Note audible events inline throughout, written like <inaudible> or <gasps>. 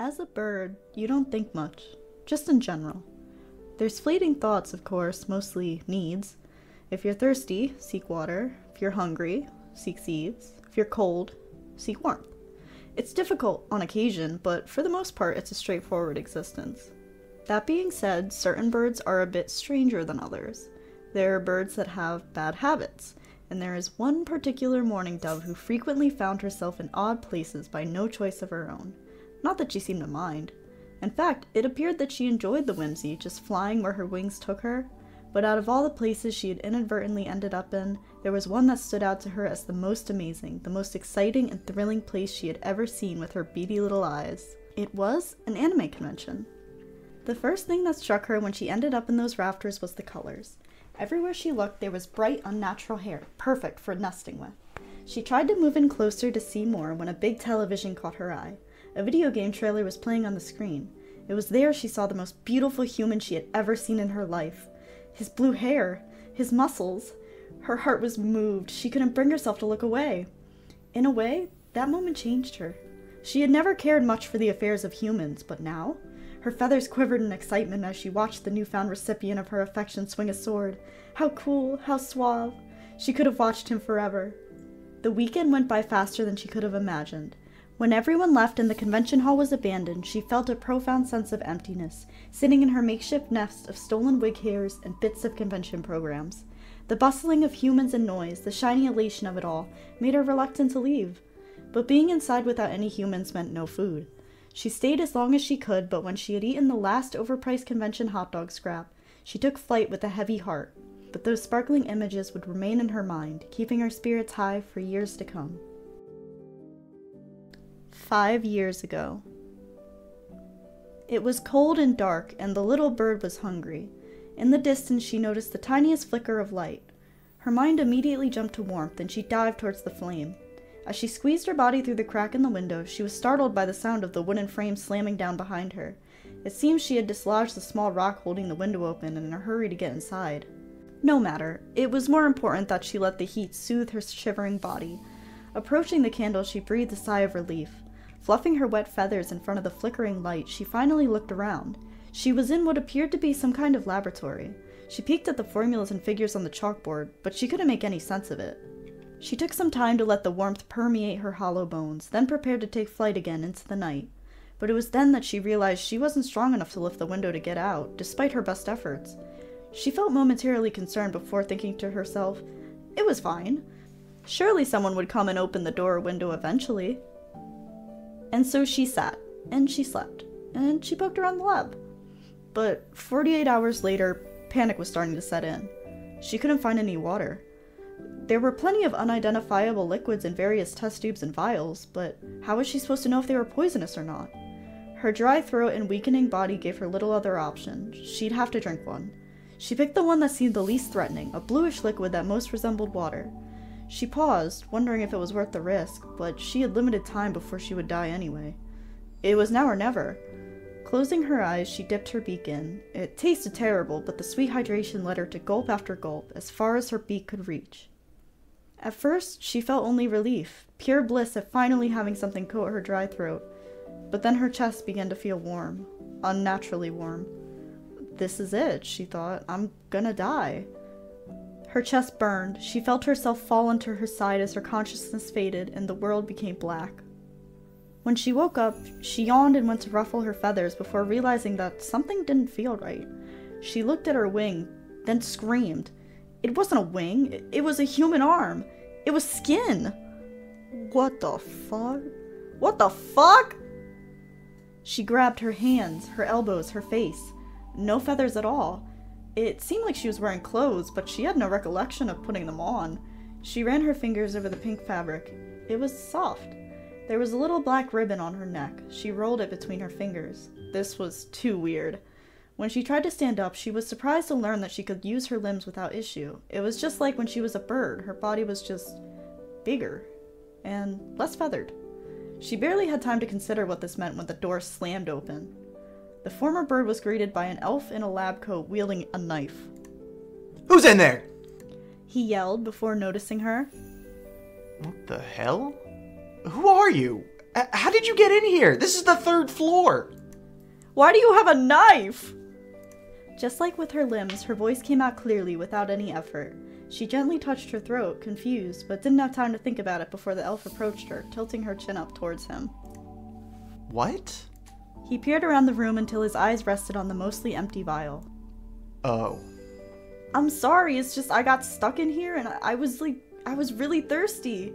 As a bird, you don't think much, just in general. There's fleeting thoughts, of course, mostly needs. If you're thirsty, seek water. If you're hungry, seek seeds. If you're cold, seek warmth. It's difficult on occasion, but for the most part, it's a straightforward existence. That being said, certain birds are a bit stranger than others. There are birds that have bad habits, and there is one particular mourning dove who frequently found herself in odd places by no choice of her own. Not that she seemed to mind. In fact, it appeared that she enjoyed the whimsy, just flying where her wings took her. But out of all the places she had inadvertently ended up in, there was one that stood out to her as the most amazing, the most exciting and thrilling place she had ever seen with her beady little eyes. It was an anime convention. The first thing that struck her when she ended up in those rafters was the colors. Everywhere she looked, there was bright, unnatural hair, perfect for nesting with. She tried to move in closer to see more when a big television caught her eye. A video game trailer was playing on the screen. It was there she saw the most beautiful human she had ever seen in her life. His blue hair, his muscles. Her heart was moved. She couldn't bring herself to look away. In a way, that moment changed her. She had never cared much for the affairs of humans, but now? Her feathers quivered in excitement as she watched the newfound recipient of her affection swing a sword. How cool, how suave. She could have watched him forever. The weekend went by faster than she could have imagined. When everyone left and the convention hall was abandoned, she felt a profound sense of emptiness, sitting in her makeshift nest of stolen wig hairs and bits of convention programs. The bustling of humans and noise, the shiny elation of it all, made her reluctant to leave. But being inside without any humans meant no food. She stayed as long as she could, but when she had eaten the last overpriced convention hot dog scrap, she took flight with a heavy heart. But those sparkling images would remain in her mind, keeping her spirits high for years to come five years ago. It was cold and dark, and the little bird was hungry. In the distance, she noticed the tiniest flicker of light. Her mind immediately jumped to warmth, and she dived towards the flame. As she squeezed her body through the crack in the window, she was startled by the sound of the wooden frame slamming down behind her. It seemed she had dislodged the small rock holding the window open in a hurry to get inside. No matter, it was more important that she let the heat soothe her shivering body. Approaching the candle, she breathed a sigh of relief. Fluffing her wet feathers in front of the flickering light, she finally looked around. She was in what appeared to be some kind of laboratory. She peeked at the formulas and figures on the chalkboard, but she couldn't make any sense of it. She took some time to let the warmth permeate her hollow bones, then prepared to take flight again into the night. But it was then that she realized she wasn't strong enough to lift the window to get out, despite her best efforts. She felt momentarily concerned before thinking to herself, it was fine. Surely someone would come and open the door or window eventually. And so she sat, and she slept, and she poked around the lab. But 48 hours later, panic was starting to set in. She couldn't find any water. There were plenty of unidentifiable liquids in various test tubes and vials, but how was she supposed to know if they were poisonous or not? Her dry throat and weakening body gave her little other option. She'd have to drink one. She picked the one that seemed the least threatening, a bluish liquid that most resembled water. She paused, wondering if it was worth the risk, but she had limited time before she would die anyway. It was now or never. Closing her eyes, she dipped her beak in. It tasted terrible, but the sweet hydration led her to gulp after gulp, as far as her beak could reach. At first, she felt only relief, pure bliss at finally having something coat her dry throat. But then her chest began to feel warm, unnaturally warm. This is it, she thought. I'm gonna die. Her chest burned. She felt herself fall onto her side as her consciousness faded and the world became black. When she woke up, she yawned and went to ruffle her feathers before realizing that something didn't feel right. She looked at her wing, then screamed. It wasn't a wing, it was a human arm. It was skin. What the fuck? What the fuck? She grabbed her hands, her elbows, her face. No feathers at all. It seemed like she was wearing clothes, but she had no recollection of putting them on. She ran her fingers over the pink fabric. It was soft. There was a little black ribbon on her neck. She rolled it between her fingers. This was too weird. When she tried to stand up, she was surprised to learn that she could use her limbs without issue. It was just like when she was a bird, her body was just bigger and less feathered. She barely had time to consider what this meant when the door slammed open. The former bird was greeted by an elf in a lab coat wielding a knife. Who's in there? He yelled before noticing her. What the hell? Who are you? How did you get in here? This is the third floor. Why do you have a knife? Just like with her limbs, her voice came out clearly without any effort. She gently touched her throat, confused, but didn't have time to think about it before the elf approached her, tilting her chin up towards him. What? He peered around the room until his eyes rested on the mostly empty vial. Oh. I'm sorry, it's just I got stuck in here and I, I was like, I was really thirsty.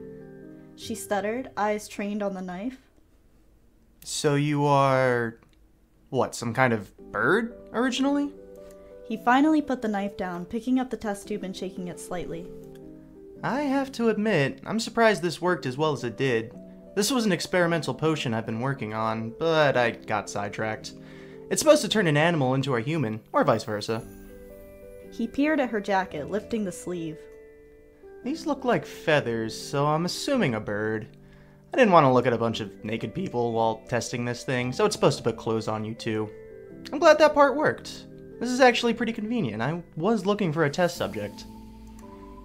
She stuttered, eyes trained on the knife. So you are. What, some kind of bird originally? He finally put the knife down, picking up the test tube and shaking it slightly. I have to admit, I'm surprised this worked as well as it did. This was an experimental potion I've been working on, but I got sidetracked. It's supposed to turn an animal into a human, or vice versa. He peered at her jacket, lifting the sleeve. These look like feathers, so I'm assuming a bird. I didn't want to look at a bunch of naked people while testing this thing, so it's supposed to put clothes on you too. I'm glad that part worked. This is actually pretty convenient. I was looking for a test subject.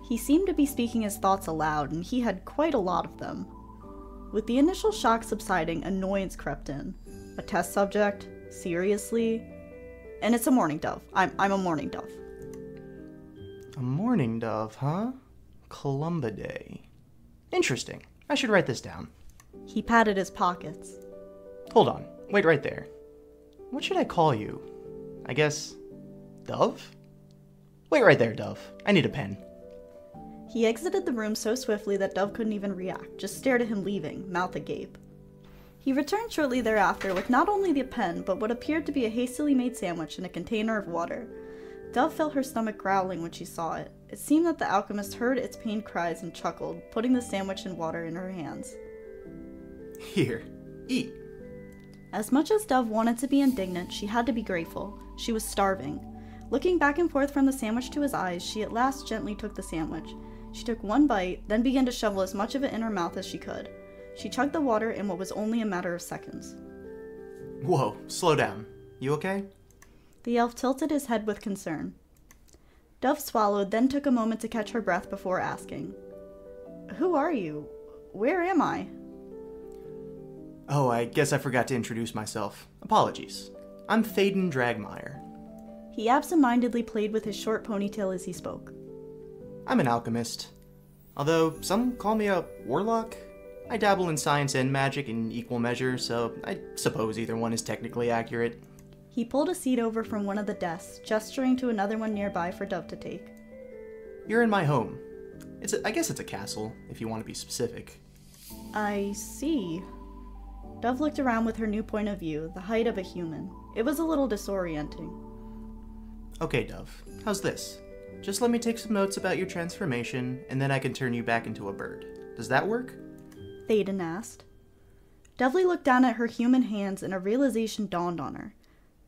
He seemed to be speaking his thoughts aloud, and he had quite a lot of them. With the initial shock subsiding, annoyance crept in. A test subject? Seriously? And it's a mourning dove. I'm, I'm a mourning dove. A mourning dove, huh? Columbidae. Interesting. I should write this down. He patted his pockets. Hold on. Wait right there. What should I call you? I guess. Dove? Wait right there, Dove. I need a pen. He exited the room so swiftly that Dove couldn't even react, just stared at him leaving, mouth agape. He returned shortly thereafter with not only the pen, but what appeared to be a hastily made sandwich and a container of water. Dove felt her stomach growling when she saw it. It seemed that the alchemist heard its pained cries and chuckled, putting the sandwich and water in her hands. Here, eat. As much as Dove wanted to be indignant, she had to be grateful. She was starving. Looking back and forth from the sandwich to his eyes, she at last gently took the sandwich. She took one bite, then began to shovel as much of it in her mouth as she could. She chugged the water in what was only a matter of seconds. Whoa, slow down. You okay? The elf tilted his head with concern. Dove swallowed, then took a moment to catch her breath before asking, Who are you? Where am I? Oh, I guess I forgot to introduce myself. Apologies. I'm Thaden Dragmire. He absent mindedly played with his short ponytail as he spoke. I'm an alchemist. Although some call me a warlock. I dabble in science and magic in equal measure, so I suppose either one is technically accurate. He pulled a seat over from one of the desks, gesturing to another one nearby for Dove to take. You're in my home. It's a, I guess it's a castle, if you want to be specific. I see. Dove looked around with her new point of view, the height of a human. It was a little disorienting. Okay, Dove. How's this? Just let me take some notes about your transformation, and then I can turn you back into a bird. Does that work? Thaden asked. Dovely looked down at her human hands and a realization dawned on her.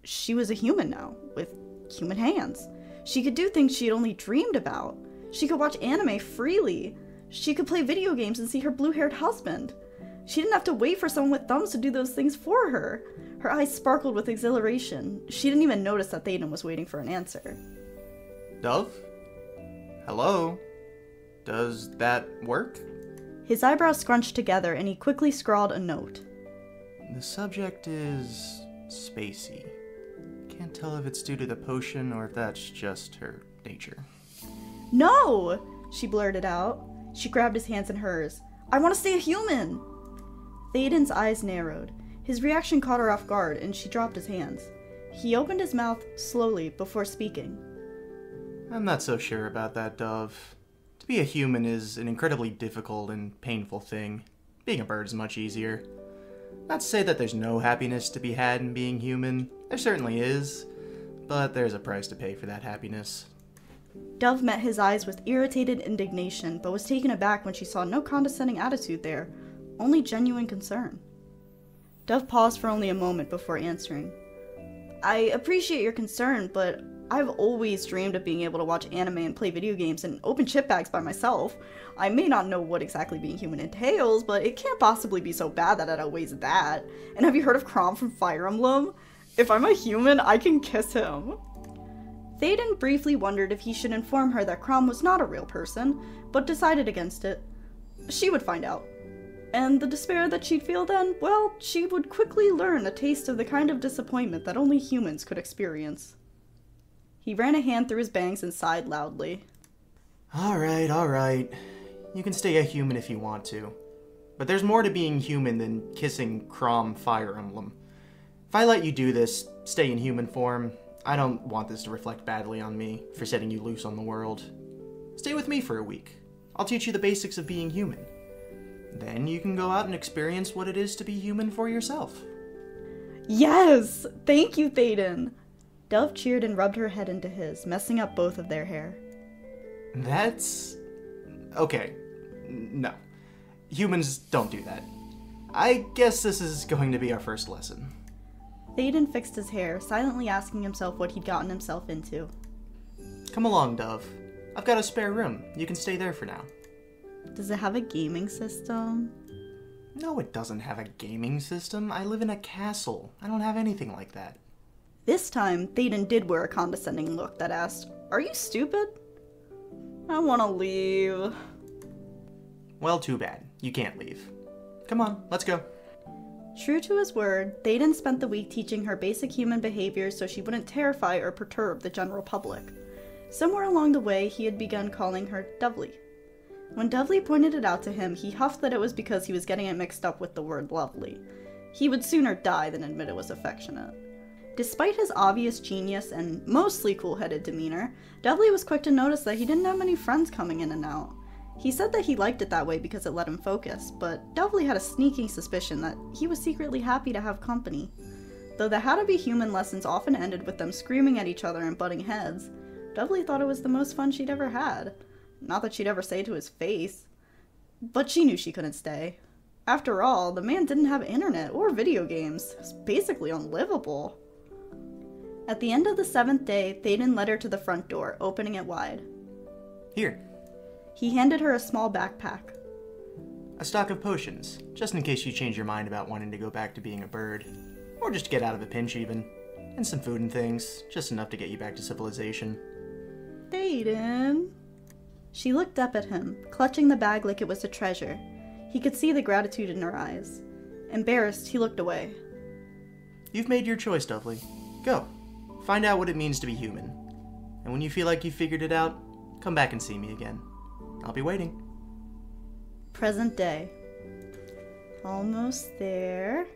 She was a human now, with human hands. She could do things she had only dreamed about. She could watch anime freely. She could play video games and see her blue haired husband. She didn't have to wait for someone with thumbs to do those things for her. Her eyes sparkled with exhilaration. She didn't even notice that Thaden was waiting for an answer. Dove? Hello? Does that work? His eyebrows scrunched together and he quickly scrawled a note. The subject is spacey. Can't tell if it's due to the potion or if that's just her nature. No! She blurted out. She grabbed his hands in hers. I want to stay a human! Thaden's eyes narrowed. His reaction caught her off guard, and she dropped his hands. He opened his mouth slowly before speaking. I'm not so sure about that, Dove. To be a human is an incredibly difficult and painful thing. Being a bird is much easier. Not to say that there's no happiness to be had in being human, there certainly is, but there's a price to pay for that happiness. Dove met his eyes with irritated indignation, but was taken aback when she saw no condescending attitude there, only genuine concern. Dove paused for only a moment before answering. I appreciate your concern, but I've always dreamed of being able to watch anime and play video games and open chip bags by myself. I may not know what exactly being human entails, but it can't possibly be so bad that it outweighs that. And have you heard of Chrom from Fire Emblem? If I'm a human, I can kiss him. Thaden briefly wondered if he should inform her that Chrom was not a real person, but decided against it. She would find out. And the despair that she'd feel then, well, she would quickly learn a taste of the kind of disappointment that only humans could experience. He ran a hand through his bangs and sighed loudly. Alright, alright. You can stay a human if you want to. But there's more to being human than kissing Chrom Fire Emblem. If I let you do this, stay in human form, I don't want this to reflect badly on me for setting you loose on the world. Stay with me for a week. I'll teach you the basics of being human. Then you can go out and experience what it is to be human for yourself. Yes! Thank you, Thaden! Dove cheered and rubbed her head into his, messing up both of their hair. That's. Okay. No. Humans don't do that. I guess this is going to be our first lesson. Thaden fixed his hair, silently asking himself what he'd gotten himself into. Come along, Dove. I've got a spare room. You can stay there for now. Does it have a gaming system? No, it doesn't have a gaming system. I live in a castle. I don't have anything like that. This time, Thaden did wear a condescending look that asked, Are you stupid? I want to leave. Well, too bad. You can't leave. Come on, let's go. True to his word, Thaden spent the week teaching her basic human behaviors so she wouldn't terrify or perturb the general public. Somewhere along the way, he had begun calling her Dovely. When Dovely pointed it out to him, he huffed that it was because he was getting it mixed up with the word lovely. He would sooner die than admit it was affectionate. Despite his obvious genius and mostly cool headed demeanor, Dovely was quick to notice that he didn't have many friends coming in and out. He said that he liked it that way because it let him focus, but Dovely had a sneaking suspicion that he was secretly happy to have company. Though the How to Be Human lessons often ended with them screaming at each other and butting heads, Dovely thought it was the most fun she'd ever had. Not that she'd ever say to his face. But she knew she couldn't stay. After all, the man didn't have internet or video games. It was basically unlivable. At the end of the seventh day, Thaden led her to the front door, opening it wide. Here, He handed her a small backpack. a stock of potions, just in case you change your mind about wanting to go back to being a bird. Or just to get out of a pinch, even. And some food and things, just enough to get you back to civilization. Thaden. She looked up at him, clutching the bag like it was a treasure. He could see the gratitude in her eyes. Embarrassed, he looked away. You've made your choice, Dovely. Go. Find out what it means to be human. And when you feel like you've figured it out, come back and see me again. I'll be waiting. Present day. Almost there.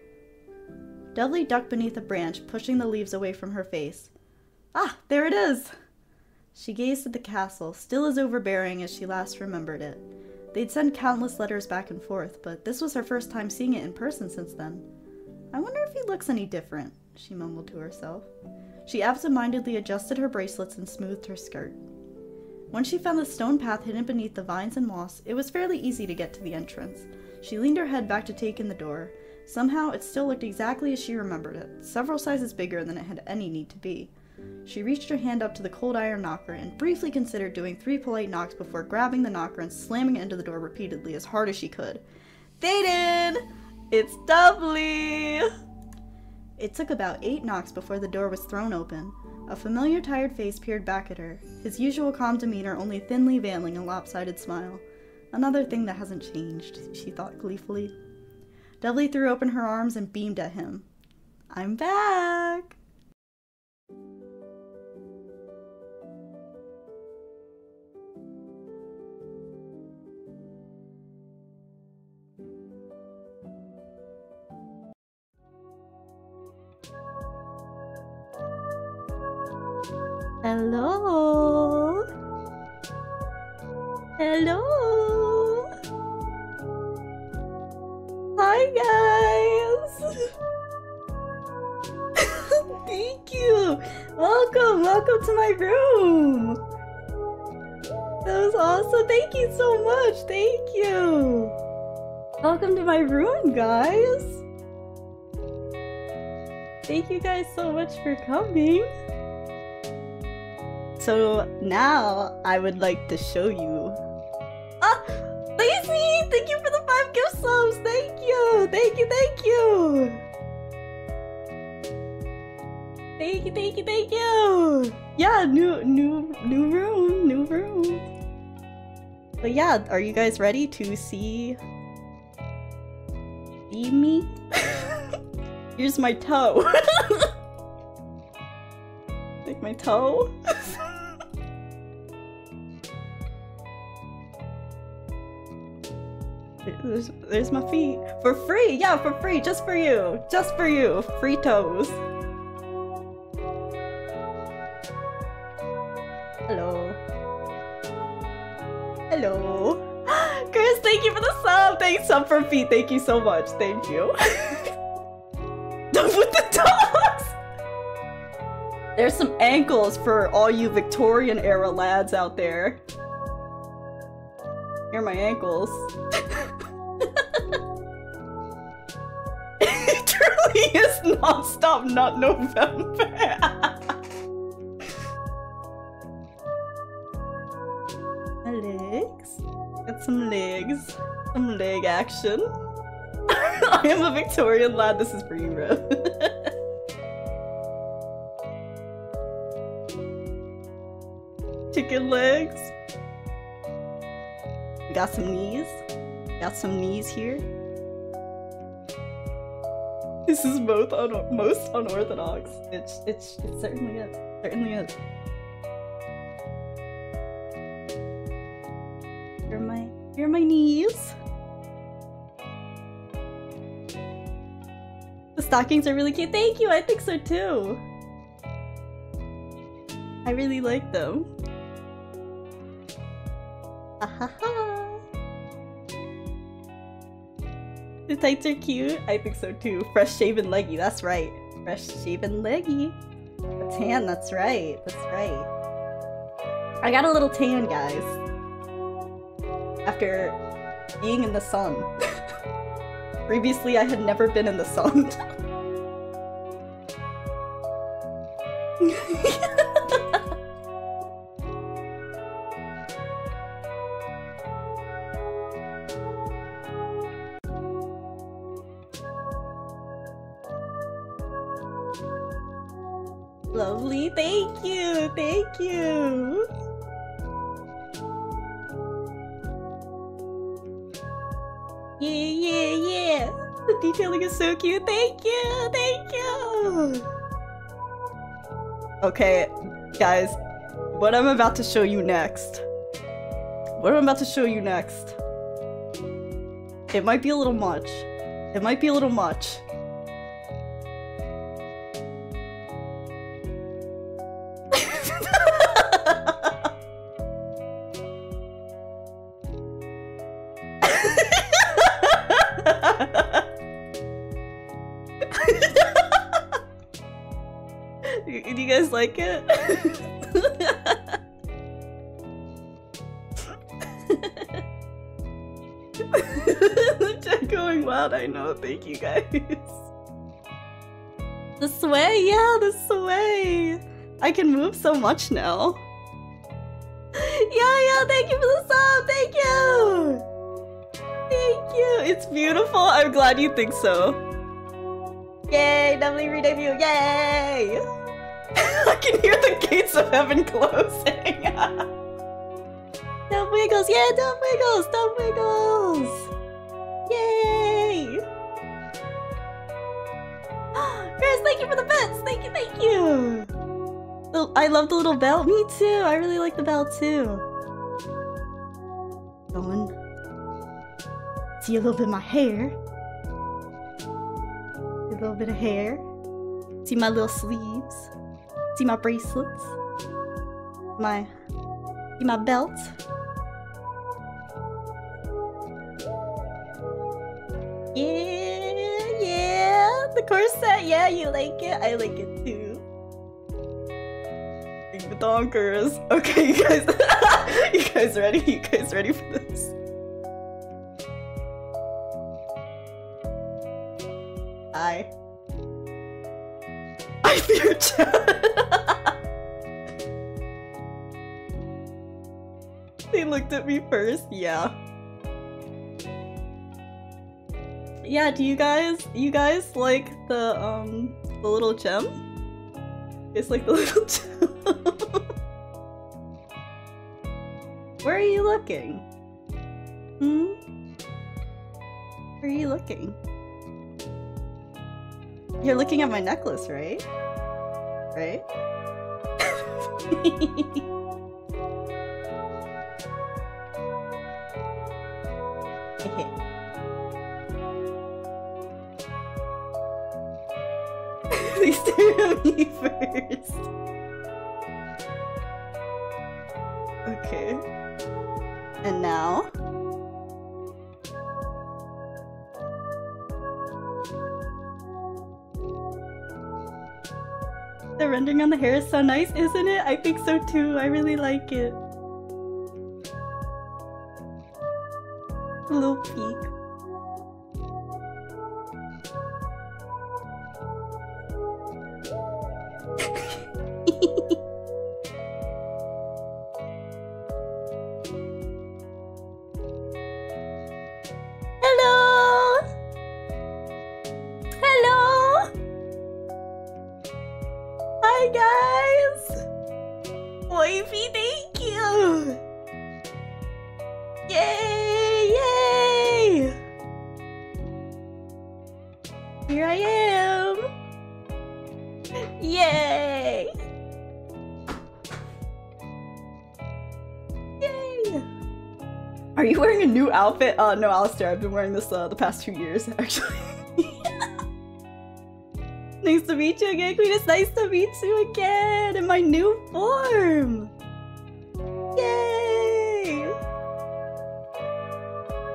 Dovely ducked beneath a branch, pushing the leaves away from her face. Ah, there it is! She gazed at the castle, still as overbearing as she last remembered it. They'd sent countless letters back and forth, but this was her first time seeing it in person since then. I wonder if he looks any different, she mumbled to herself. She absent-mindedly adjusted her bracelets and smoothed her skirt. When she found the stone path hidden beneath the vines and moss, it was fairly easy to get to the entrance. She leaned her head back to take in the door. Somehow, it still looked exactly as she remembered it, several sizes bigger than it had any need to be. She reached her hand up to the cold iron knocker and briefly considered doing three polite knocks before grabbing the knocker and slamming it into the door repeatedly as hard as she could. Thaden! It's Dovely! It took about eight knocks before the door was thrown open. A familiar tired face peered back at her, his usual calm demeanor only thinly veiling a lopsided smile. Another thing that hasn't changed, she thought gleefully. Dovely threw open her arms and beamed at him. I'm back! Hello? Hello? Hi, guys! <laughs> Thank you! Welcome, welcome to my room! That was awesome! Thank you so much! Thank you! Welcome to my room, guys! Thank you guys so much for coming! So now I would like to show you. Ah, Lacey! Thank you for the five gift subs! Thank you! Thank you, thank you! Thank you, thank you, thank you! Yeah, new new new room, new room. But yeah, are you guys ready to see see me? <laughs> Here's my toe. <laughs> like my toe? <laughs> there's, there's my feet. For free! Yeah, for free! Just for you! Just for you! Free toes! Hello. Hello. <gasps> Chris, thank you for the sub! Thanks, sub for feet. Thank you so much. Thank you. <laughs> With the dogs! There's some ankles for all you Victorian era lads out there. Are my ankles. <laughs> it truly is non-stop not November. <laughs> My legs. Got some legs. Some leg action. <laughs> I am a Victorian lad. This is for you, bro. Chicken legs. Got some knees. Got some knees here. This is both un most unorthodox. It's it's it certainly is. Certainly is. Here are my here are my knees. The stockings are really cute. Thank you. I think so too. I really like them. Ahaha. The tights are cute. I think so too. Fresh shaven leggy. That's right. Fresh shaven leggy. A tan. That's right. That's right. I got a little tan, guys. After being in the sun. <laughs> Previously, I had never been in the sun. <laughs> The detailing is so cute. Thank you, thank you. Okay, guys, what I'm about to show you next. What I'm about to show you next. It might be a little much. It might be a little much. Sway, yeah, the sway. I can move so much now. Yeah, yeah, thank you for the sub. Thank you. Thank you. It's beautiful. I'm glad you think so. Yay, W redebut. Yay. <laughs> I can hear the gates of heaven closing. <laughs> Dumb Wiggles, yeah, Dumb Wiggles, Dumb Wiggles! Yay! Chris, thank you for the bets! Thank you, thank you! I love the little bell. Me too! I really like the bell too. Going. See a little bit of my hair. A little bit of hair. See my little sleeves. See my bracelets. My See my belt? Yeah, <laughs> the corset. Yeah, you like it. I like it too. Donkers. <laughs> Okay, you guys. <laughs> you guys ready? You guys ready for this? Hi. I fear chat. they looked at me first, yeah. Yeah, do you guys you guys like the um the little gem? It's like the <laughs> little gem. Where are you looking? Hmm? Where are you looking? You're looking at my necklace, right? Right? <laughs> Please at <laughs> me first. Okay. And now? The rendering on the hair is so nice, isn't it? I think so too. I really like it. A little peek. Outfit? Uh, no, Alistair, I've been wearing this uh, the past two years, <laughs> actually. nice to meet you again, Queen. It's nice to meet you again in my new form. Yay!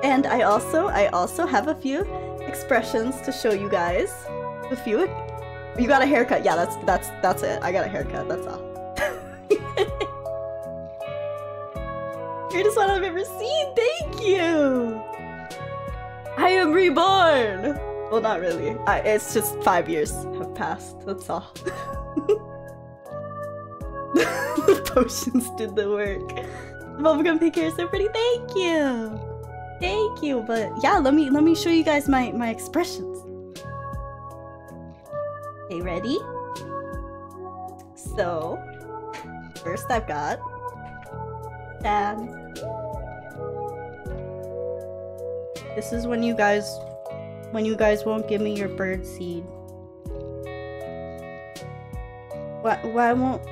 And I also, I also have a few expressions to show you guys. A few. You got a haircut. Yeah, that's that's that's it. I got a haircut. That's all. <laughs> Greatest one I've ever seen. You. I am reborn. Well, not really. I, it's just five years have passed. That's all. <laughs> the potions did the work. The bubblegum pink hair is so pretty. Thank you. Thank you. But yeah, let me let me show you guys my my expressions. Okay, ready? So, first I've got and this is when you guys when you guys won't give me your bird seed. Why why won't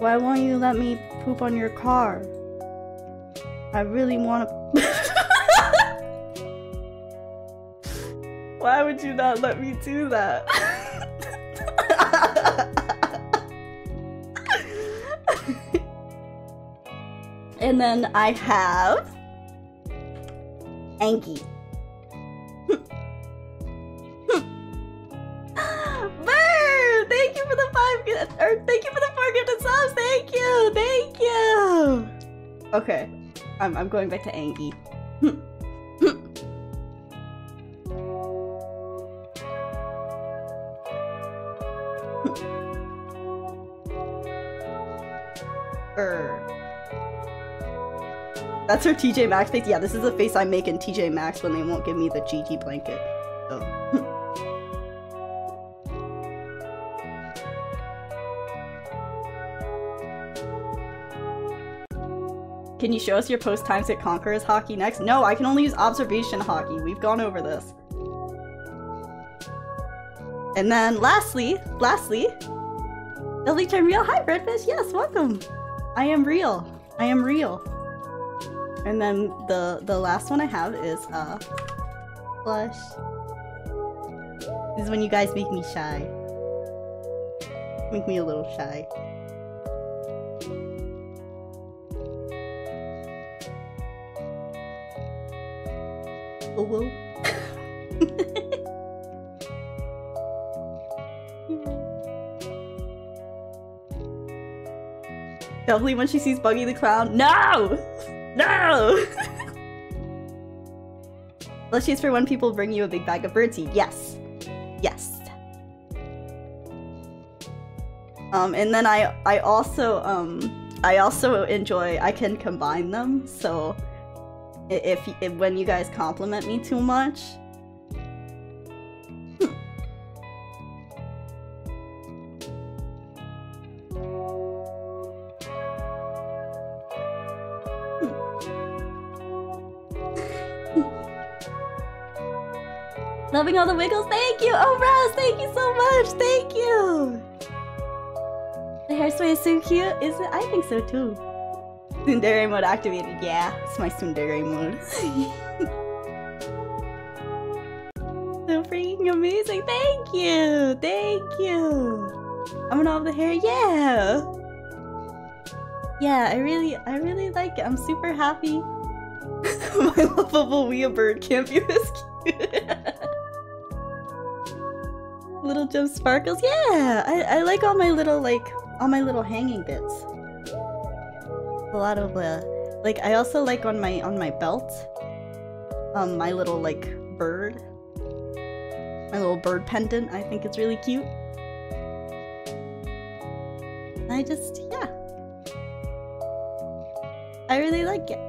why won't you let me poop on your car? I really want to <laughs> Why would you not let me do that? <laughs> and then I have Anki. Bird! Thank you for the five gift or thank you for the four gifted subs. Thank you, thank you. Okay, I'm I'm going back to Anki. <laughs> That's her TJ Maxx face. Yeah, this is the face I make in TJ Maxx when they won't give me the GG blanket. Oh. So. <laughs> Can you show us your post times at Conquerors Haki next? No, I can only use observation Haki. We've gone over this. And then lastly, lastly, Lily Time Real. Hi, Breadfish. Yes, welcome. I am real. I am real. And then the the last one I have is uh blush. This is when you guys make me shy. Make me a little shy. Oh whoa. <laughs> Definitely when she sees Buggy the Clown. No! No! Plushies for when people bring you a big bag of birdseed. Yes. Yes. Um, and then I I also um I also enjoy I can combine them. So if, if when you guys compliment me too much, Loving all the wiggles. Thank you. Oh, Rose, thank you so much. Thank you. The hairspray is so cute. Is it? I think so too. Tsundere mode activated. Yeah, it's my Tsundere mode. <laughs> so freaking amazing. Thank you. Thank you. I'm gonna have the hair. Yeah. Yeah, I really, I really like it. I'm super happy. <laughs> my lovable weeabird can't be <laughs> this cute. Little gem sparkles. Yeah, I, I like all my little like all my little hanging bits. A lot of uh, like I also like on my on my belt. Um, my little like bird, my little bird pendant. I think it's really cute. I just yeah, I really like it.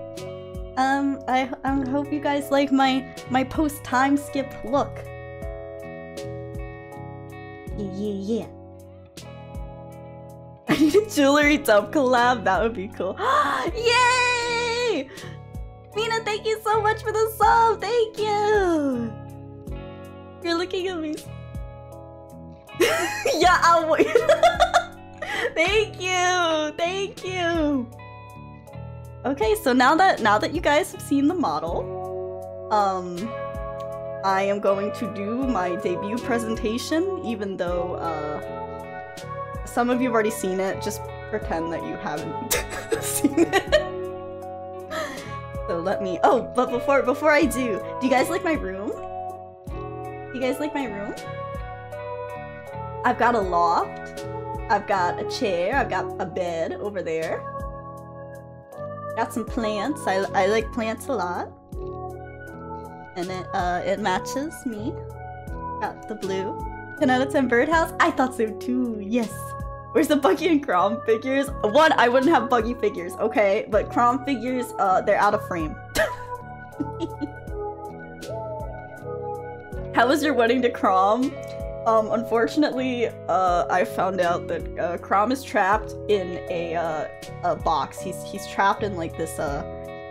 Um, I I hope you guys like my my post time skip look. Yeah, yeah. I need a jewelry dump collab. That would be cool. Yay! Mina, thank you so much for the sub. Thank you. You're looking at me. yeah, I'll thank you. Thank you. Okay, so now that now that you guys have seen the model, um, I am going to do my debut presentation, even though uh, some of you have already seen it. Just pretend that you haven't <laughs> seen it. so let me. Oh, but before before I do, do you guys like my room? You guys like my room? I've got a loft. I've got a chair. I've got a bed over there. Got some plants. I, I like plants a lot. And it, uh, it matches me. Got the blue. 10 out of 10 birdhouse? I thought so too, yes. Where's the Buggy and Chrom figures? One, I wouldn't have Buggy figures, okay? But Chrom figures, uh, they're out of frame. <laughs> How was your wedding to Chrom? Um, unfortunately, uh, I found out that uh, Chrom is trapped in a uh, a box. He's he's trapped in like this uh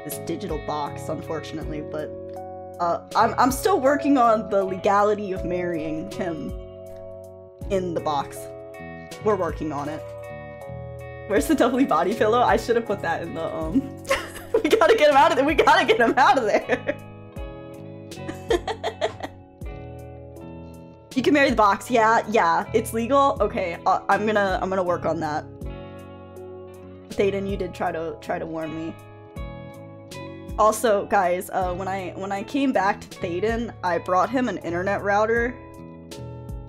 this digital box, unfortunately. But uh, I'm I'm still working on the legality of marrying him in the box. We're working on it. Where's the Dovely body pillow? I should have put that in the um. <laughs> we gotta get him out of there. We gotta get him out of there. <laughs> You can marry the box. Yeah, yeah. It's legal. Okay, uh, I'm gonna I'm gonna work on that. Thaden, you did try to try to warn me. Also, guys, uh, when I when I came back to Thaden, I brought him an internet router.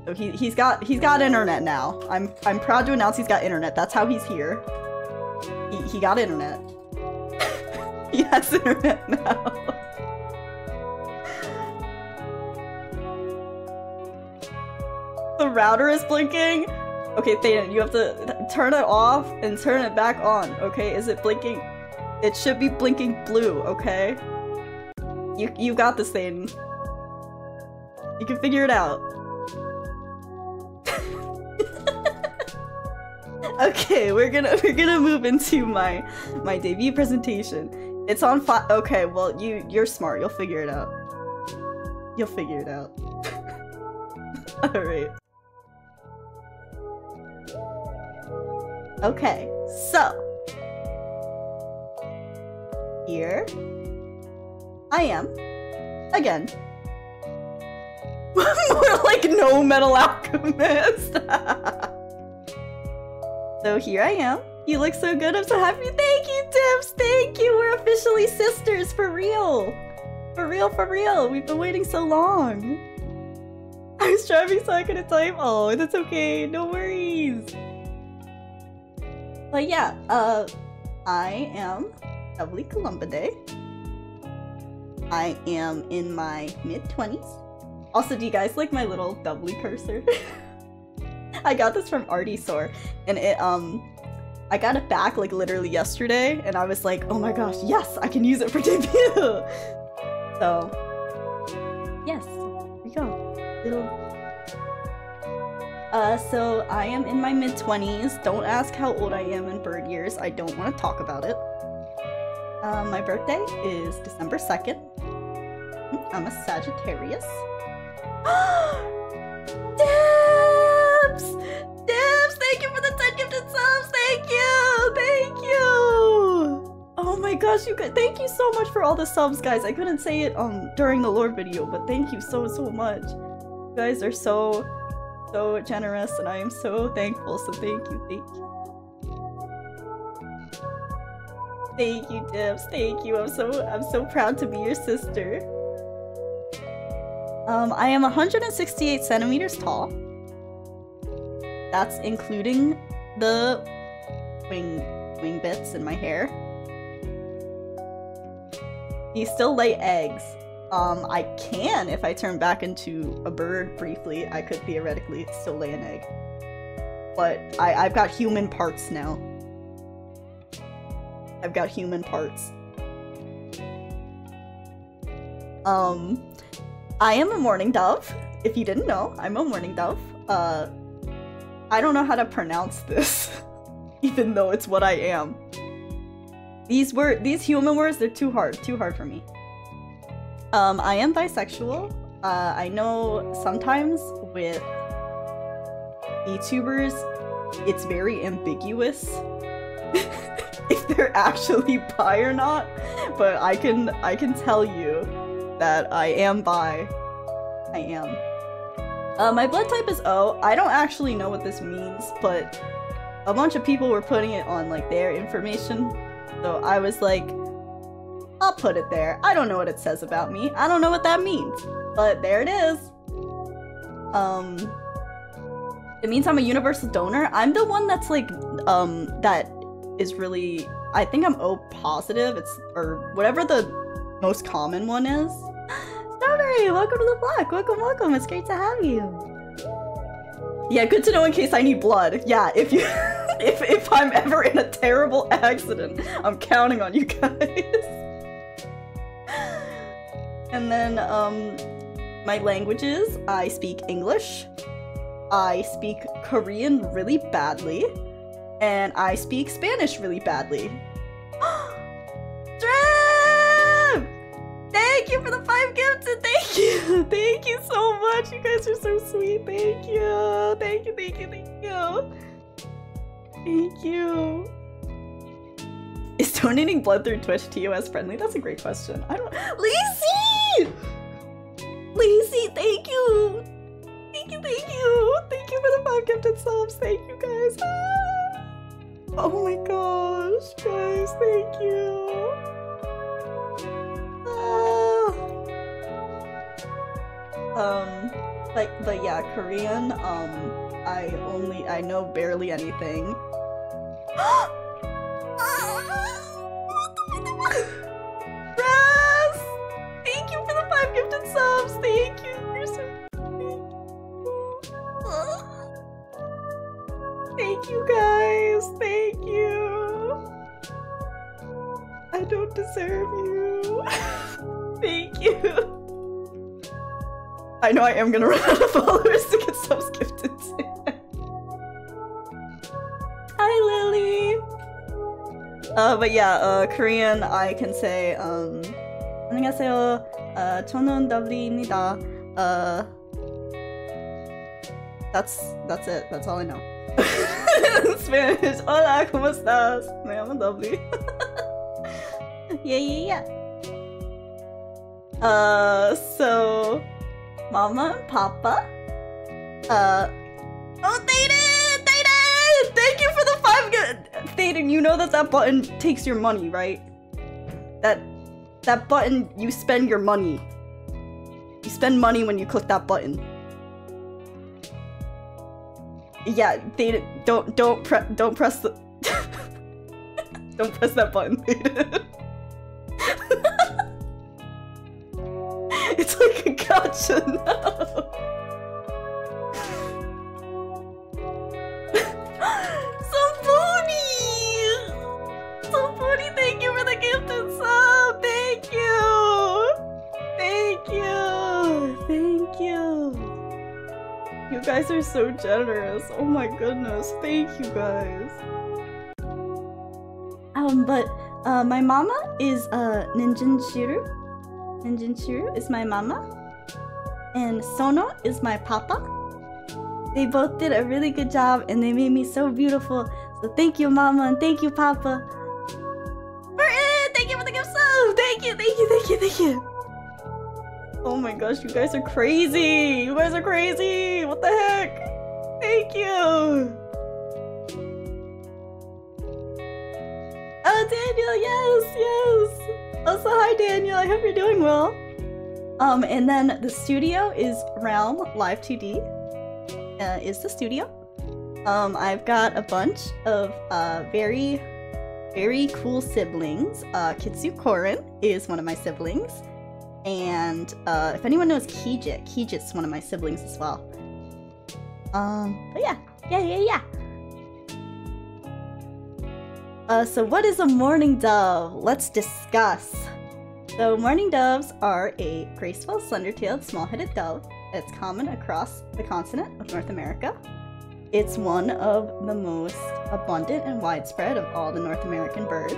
So he he's got he's got internet now. I'm I'm proud to announce he's got internet. That's how he's here. He he got internet. <laughs> he has internet <laughs> now. the router is blinking. Okay, Thaden, you have to turn it off and turn it back on. Okay, is it blinking? It should be blinking blue. Okay. You you got this, Thaden. You can figure it out. <laughs> okay, we're gonna <laughs> we're gonna move into my my debut presentation. It's on fi- Okay, well you you're smart. You'll figure it out. You'll figure it out. <laughs> All right. Okay, so here I am again. <laughs> More like no metal alchemist. <laughs> so here I am. You look so good. I'm so happy. Thank you, Tips. Thank you. We're officially sisters for real. For real, for real. We've been waiting so long. I was driving so I couldn't type. Oh, that's okay. No worries. But yeah, uh, I am Dovely Columbidae. I am in my mid 20s. Also, do you guys like my little Dovely cursor? <laughs> I got this from Artisaur, and it, um, I got it back like literally yesterday, and I was like, oh my gosh, yes, I can use it for <laughs> debut! so, yes, here we go. Little uh, so I am in my mid 20s. Don't ask how old I am in bird years. I don't want to talk about it. Uh, my birthday is December 2nd. Hmm, I'm a Sagittarius. <gasps> Dips! Dips! Thank you for the 10 gifted subs! Thank you! Thank you! Oh my gosh, you guys, thank you so much for all the subs, guys. I couldn't say it um during the lore video, but thank you so, so much. You guys are so, so generous, and I am so thankful, so thank you, thank you. Thank you, Dips. Thank you. I'm so I'm so proud to be your sister. Um, I am 168 centimeters tall. That's including the wing wing bits in my hair. You still lay eggs. Um, I can if I turn back into a bird briefly. I could theoretically still lay an egg. But I, I've got human parts now. I've got human parts. Um, I am a mourning dove. If you didn't know, I'm a mourning dove. Uh, I don't know how to pronounce this, <laughs> even though it's what I am. These word, these human words, they're too hard, too hard for me. Um, I am bisexual. Uh, I know sometimes with VTubers, it's very ambiguous <laughs> if they're actually bi or not. But I can, I can tell you that I am bi. I am. Uh, my blood type is O. I don't actually know what this means, but a bunch of people were putting it on like their information. So I was like, I'll put it there. I don't know what it says about me. I don't know what that means. But there it is. Um it means I'm a universal donor. I'm the one that's like um that is really I think I'm O positive. It's or whatever the most common one is. Strawberry, welcome to the block. Welcome, welcome. It's great to have you. Yeah, good to know in case I need blood. Yeah, if you <laughs> if if I'm ever in a terrible accident, I'm counting on you guys. <laughs> and then um my languages, I speak English. I speak Korean really badly. And I speak Spanish really badly. <gasps> Drev! Thank you for the five gifts and thank <laughs> you! Thank you so much! You guys are so sweet. Thank you! Thank you, thank you, thank you! Thank you! Is donating blood through Twitch TOS friendly? That's a great question. I don't- Lacey! Lacey, thank you! Thank you, thank you! Thank you for the five gifted subs! Thank you guys! Ah! Oh my gosh, guys, thank you! Ah. Um, like, but yeah, Korean. Um, I only I know barely anything. <gasps> I don't deserve you. <laughs> Thank you. I know I am gonna <laughs> run out of followers to get subs gifted <laughs> to. Hi Lily! Uh, but yeah, uh, Korean I can say, um, 안녕하세요. Uh, 저는 W입니다. Uh, that's, that's it. That's all I know. Spanish. Hola, ¿cómo estás? Me llamo W. <laughs> yeah, yeah, yeah. Uh, so, Mama and Papa. Uh, oh, Thaden! Thaden! Thank you for the five. Thaden, you know that that button takes your money, right? That, that button, you spend your money. You spend money when you click that button. Yeah, Thaden, don't, don't press, don't press the, <laughs> don't press that button, Thaden. <laughs> it's like a gotcha, no. Sabuni! Sabuni, thank you for the gifted sub! Thank you! Thank you! Thank you! You guys are so generous. Oh my goodness. Thank you guys. Um, but uh, my mama is uh, Ninjin Shiru. Ninjin Shiru is my mama. and Sono is my papa. They both did a really good job and they made me so beautiful. So thank you, mama, and thank you, papa. Thank you for the gift sub. Thank you, thank you, thank you, thank you. Oh my gosh, you guys are crazy. You guys are crazy. What the heck? Thank you. Oh, Daniel, yes, yes. Also, hi, Daniel. I hope you're doing well. Um, and then the studio is Realm Live 2D. Uh, is the studio. Um, I've got a bunch of uh, very, very cool siblings. Uh, Kitsu Korin is one of my siblings. And uh, if anyone knows Kijit, Kijit's one of my siblings as well. Um, but yeah, yeah, yeah, yeah. Uh, so what is a mourning dove? Let's discuss. So mourning doves are a graceful, slender-tailed, small-headed dove that's common across the continent of North America. It's one of the most abundant and widespread of all the North American birds.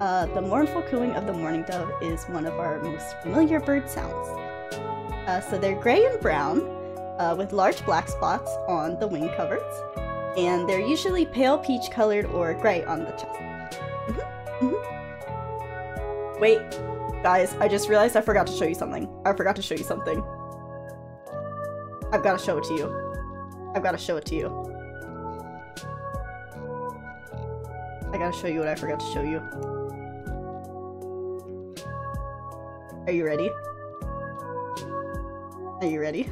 Uh, the mournful cooing of the mourning dove is one of our most familiar bird sounds. Uh, so they're gray and brown, uh, with large black spots on the wing coverts, and they're usually pale peach colored or gray on the chest. Mm-hmm, mm-hmm. Wait, guys, I just realized I forgot to show you something. I forgot to show you something. I've got to show it to you. I've got to show it to you. I gotta show you what I forgot to show you. Are you ready? Are you ready?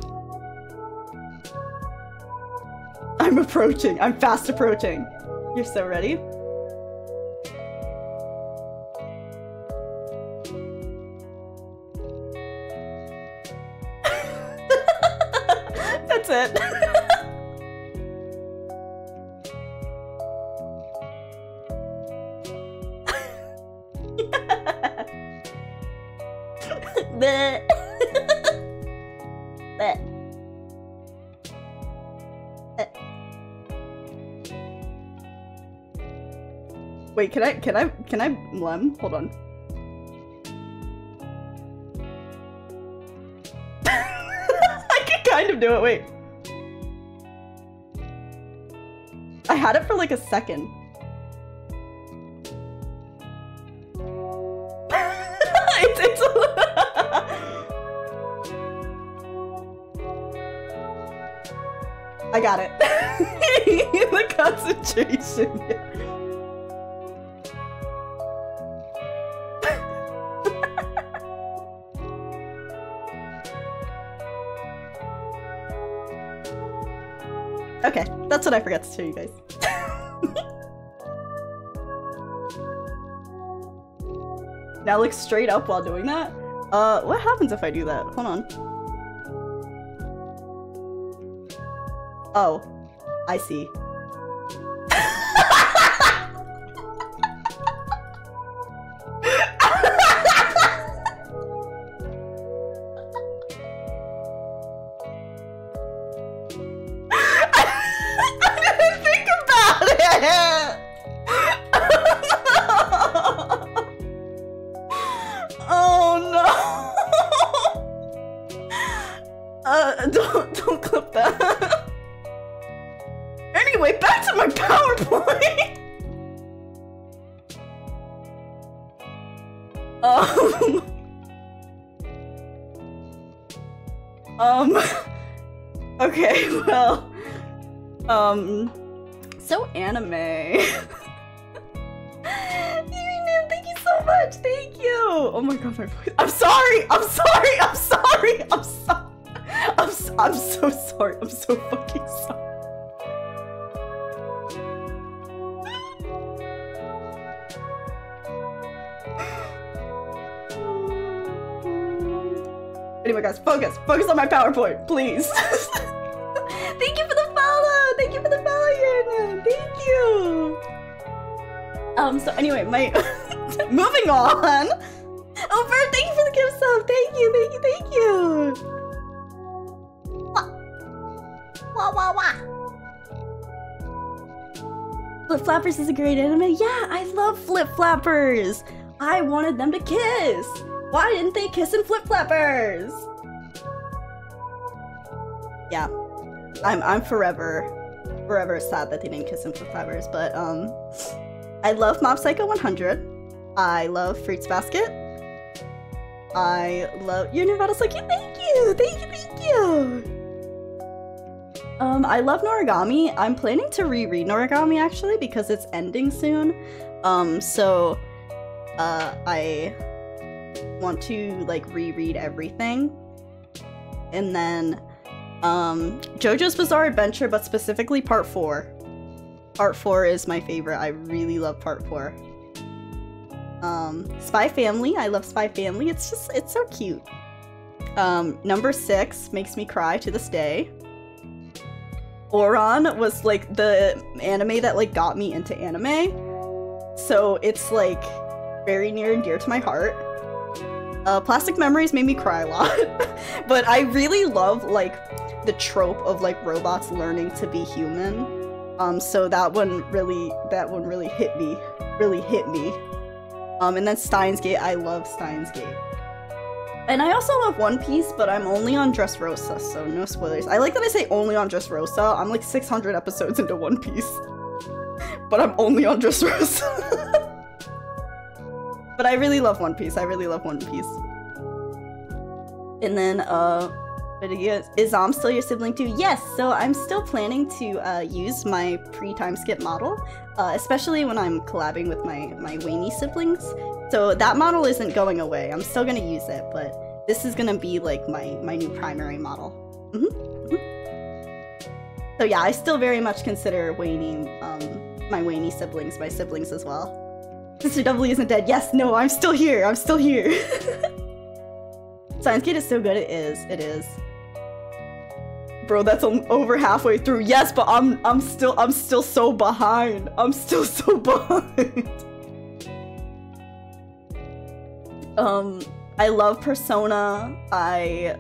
I'm approaching. I'm fast approaching. You're so ready? Can I can I can I lem? Hold on. <laughs> I can kind of do it. Wait. I had it for like a second. <laughs> it's, it's <laughs> I got it. the concentration. That's what I forgot to show you guys. <laughs> now look straight up while doing that. Uh, what happens if I do that? Hold on. Oh, I see. My PowerPoint, please. <laughs> Thank you for the follow. Thank you for the follow. Thank you. Um. So anyway, my <laughs> moving on. Oh, Bird, thank you for the gift sub. Thank you. Thank you. Thank you. Wah wah wah. Flip Flappers is a great anime. Yeah, I love Flip Flappers. I wanted them to kiss. Why didn't they kiss in Flip Flappers? Yeah, I'm I'm forever, forever sad that they didn't kiss in Flip Flappers. But um, I love Mob Psycho 100. I love Fruits Basket. I love your Nevada's like thank you, thank you, thank you. Um, I love Noragami. I'm planning to reread Noragami actually because it's ending soon. Um, so uh, I want to like reread everything. And then um, JoJo's Bizarre Adventure, but specifically part four. Part four is my favorite. I really love part four. Um, Spy Family. I love Spy Family. It's just, it's so cute. Um, number six makes me cry to this day. Ouran was like the anime that like got me into anime. So it's like very near and dear to my heart. Uh, Plastic Memories made me cry a lot, <laughs> but I really love like the trope of like robots learning to be human. Um, so that one really, that one really hit me, really hit me. Um, and then Steins Gate, I love Steins Gate. And I also love One Piece, but I'm only on Dressrosa, so no spoilers. I like that I say only on Dressrosa. I'm like 600 episodes into One Piece. <laughs> but I'm only on Dressrosa. <laughs> but I really love One Piece. I really love One Piece. And then, uh, is Om still your sibling too? Yes, so I'm still planning to uh, use my pre-time skip model, uh, especially when I'm collabing with my, my Waney siblings. So that model isn't going away. I'm still gonna use it, but this is gonna be like my, my new primary model. Mm -hmm. Mm -hmm. So yeah, I still very much consider Waney, um, my Waney siblings my siblings as well. Sister W isn't dead. Yes, no, I'm still here. I'm still here. <laughs> Steins Gate is so good. It is. It is. Bro, that's over halfway through. Yes, but I'm I'm still I'm still so behind. I'm still <laughs> so behind. um, I love Persona. I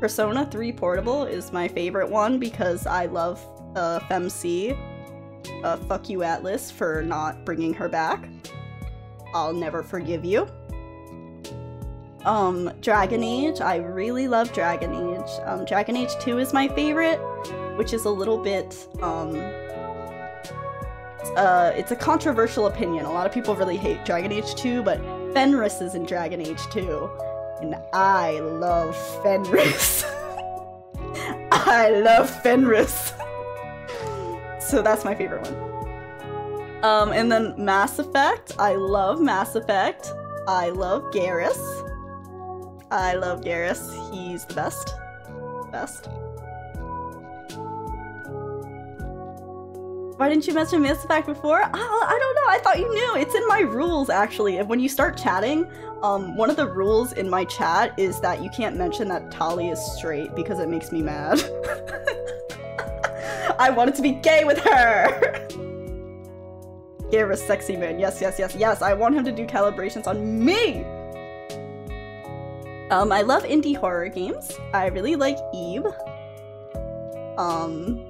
Persona 3 Portable is my favorite one because I love uh, FemC. Uh, fuck you, Atlus, for not bringing her back. I'll never forgive you. Um, Dragon Age, I really love Dragon Age. Um, Dragon Age 2 is my favorite, which is a little bit, um, uh, it's a controversial opinion. A lot of people really hate Dragon Age 2, but Fenris is in Dragon Age 2, and I love Fenris. <laughs> I love Fenris. <laughs> so that's my favorite one. Um, and then Mass Effect, I love Mass Effect. I love Garrus. I love Garrus. He's the best. Best. Why didn't you mention Mass Effect before? Oh, I don't know. I thought you knew. It's in my rules, actually. When you start chatting, um, one of the rules in my chat is that you can't mention that Tali is straight because it makes me mad. <laughs> <laughs> I wanted to be gay with her! <laughs> Garrus, sexy man. Yes, yes, yes, yes. I want him to do calibrations on me! Um, I love indie horror games. I really like Ib. Um,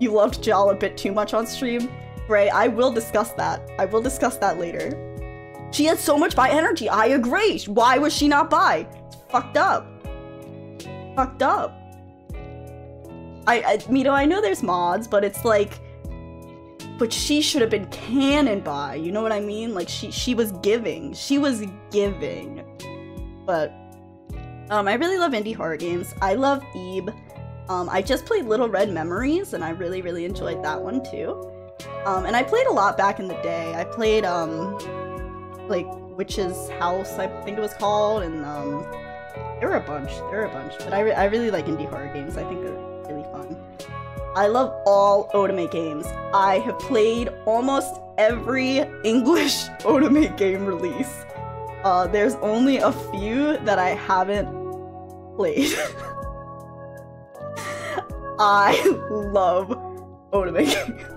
you loved Jal a bit too much on stream. Ray, I will discuss that. I will discuss that later. She had so much bi energy. I agree. Why was she not bi? It's fucked up. Fucked up. I, I Mito, I know there's mods, but it's like, but she should have been canon by, You know what I mean? Like she she was giving. She was giving. But um, I really love indie horror games. I love Ib. Um, I just played Little Red Memories, and I really, really enjoyed that one too. Um, and I played a lot back in the day. I played, um, like, Witch's House, I think it was called, and, um, there were a bunch. There were a bunch. But I, re I really like indie horror games. I think they're fun. I love all Otome games. I have played almost every <laughs> English Otome game release. Uh, there's only a few that I haven't played. <laughs> I love Otome games. <laughs>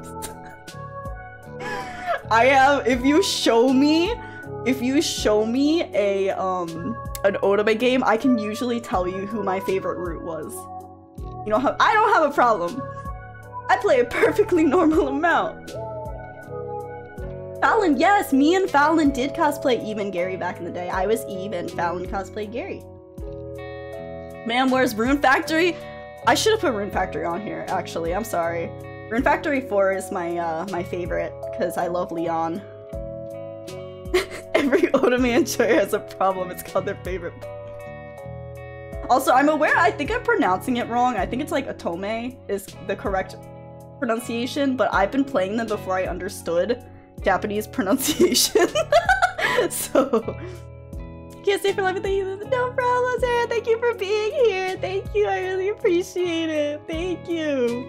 I have, if you show me, if you show me a, um, an Otome game, I can usually tell you who my favorite route was. You know how, I don't have a problem. I play a perfectly <laughs> normal amount. Fallon, yes, me and Fallon did cosplay Ib and Garry back in the day. I was Ib and Fallon cosplayed Garry. Man, where's Rune Factory? I should have put Rune Factory on here, actually. I'm sorry. Rune Factory 4 is my uh, my favorite because I love Leon. <laughs> Every Otome enjoyer has a problem. It's called their favorite. Also, I'm aware I think I'm pronouncing it wrong. I think it's like Atome is the correct pronunciation, but I've been playing them before I understood Japanese <laughs> pronunciation. <laughs> so can't stay for life thank you. No problem, Sarah. Thank you for being here. Thank you. I really appreciate it. Thank you.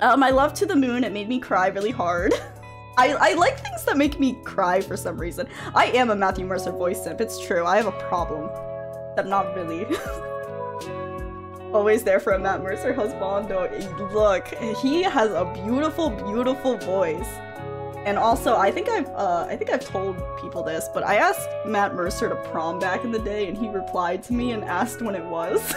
Um, I love To the Moon. It made me cry really hard. <laughs> I, I like things that make me cry for some reason. I am a Matthew Mercer voice simp. It's true. I have a problem. I'm not really. <laughs> Always there for a Matt Mercer husband. Though Look, he has a beautiful, beautiful voice. And also, I think I've uh, I think I've told people this, but I asked Matt Mercer to prom back in the day, and he replied to me and asked when it was.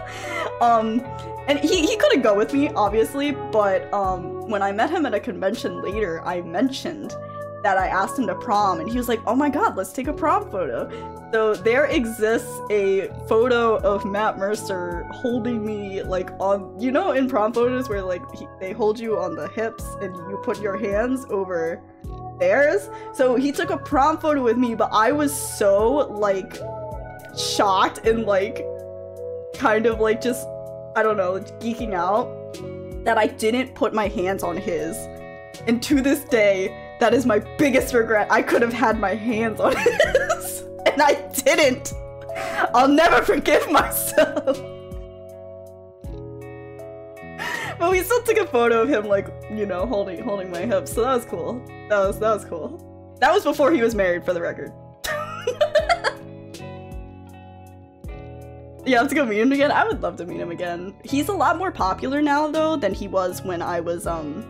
<laughs> um, and he, he couldn't go with me, obviously, but um, when I met him at a convention later, I mentioned that I asked him to prom, and he was like, "Oh my god, let's take a prom photo." So there exists a photo of Matt Mercer holding me like on, you know, in prom photos where like he, they hold you on the hips and you put your hands over theirs. So he took a prom photo with me, but I was so like shocked and like kind of like just I don't know, geeking out that I didn't put my hands on his. And to this day, that is my biggest regret. I could have had my hands on <laughs> his, and I didn't. I'll never forgive myself. <laughs> but we still took a photo of him, like you know, holding holding my hips. So that was cool. That was that was cool. That was before he was married, for the record. <laughs> Yeah, I have to go meet him again. I would love to meet him again. He's a lot more popular now though than he was when I was um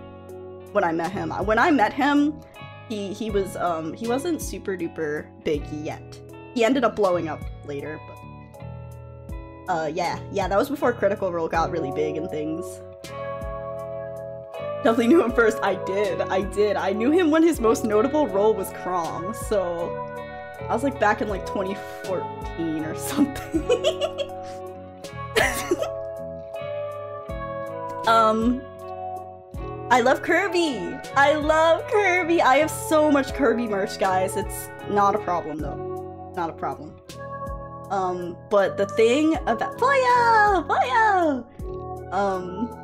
when I met him. When I met him, he he was um he wasn't super duper big yet. He ended up blowing up later, but uh yeah, yeah, that was before Critical Role got really big and things. Definitely knew him first. I did. I did. I knew him when his most notable role was Chrom, so I was like back in like 2014 or something. <laughs> um I love Kirby! I love Kirby! I have so much Kirby merch, guys. It's not a problem, though. Not a problem. Um, but the thing about- Fire! Fire! Um...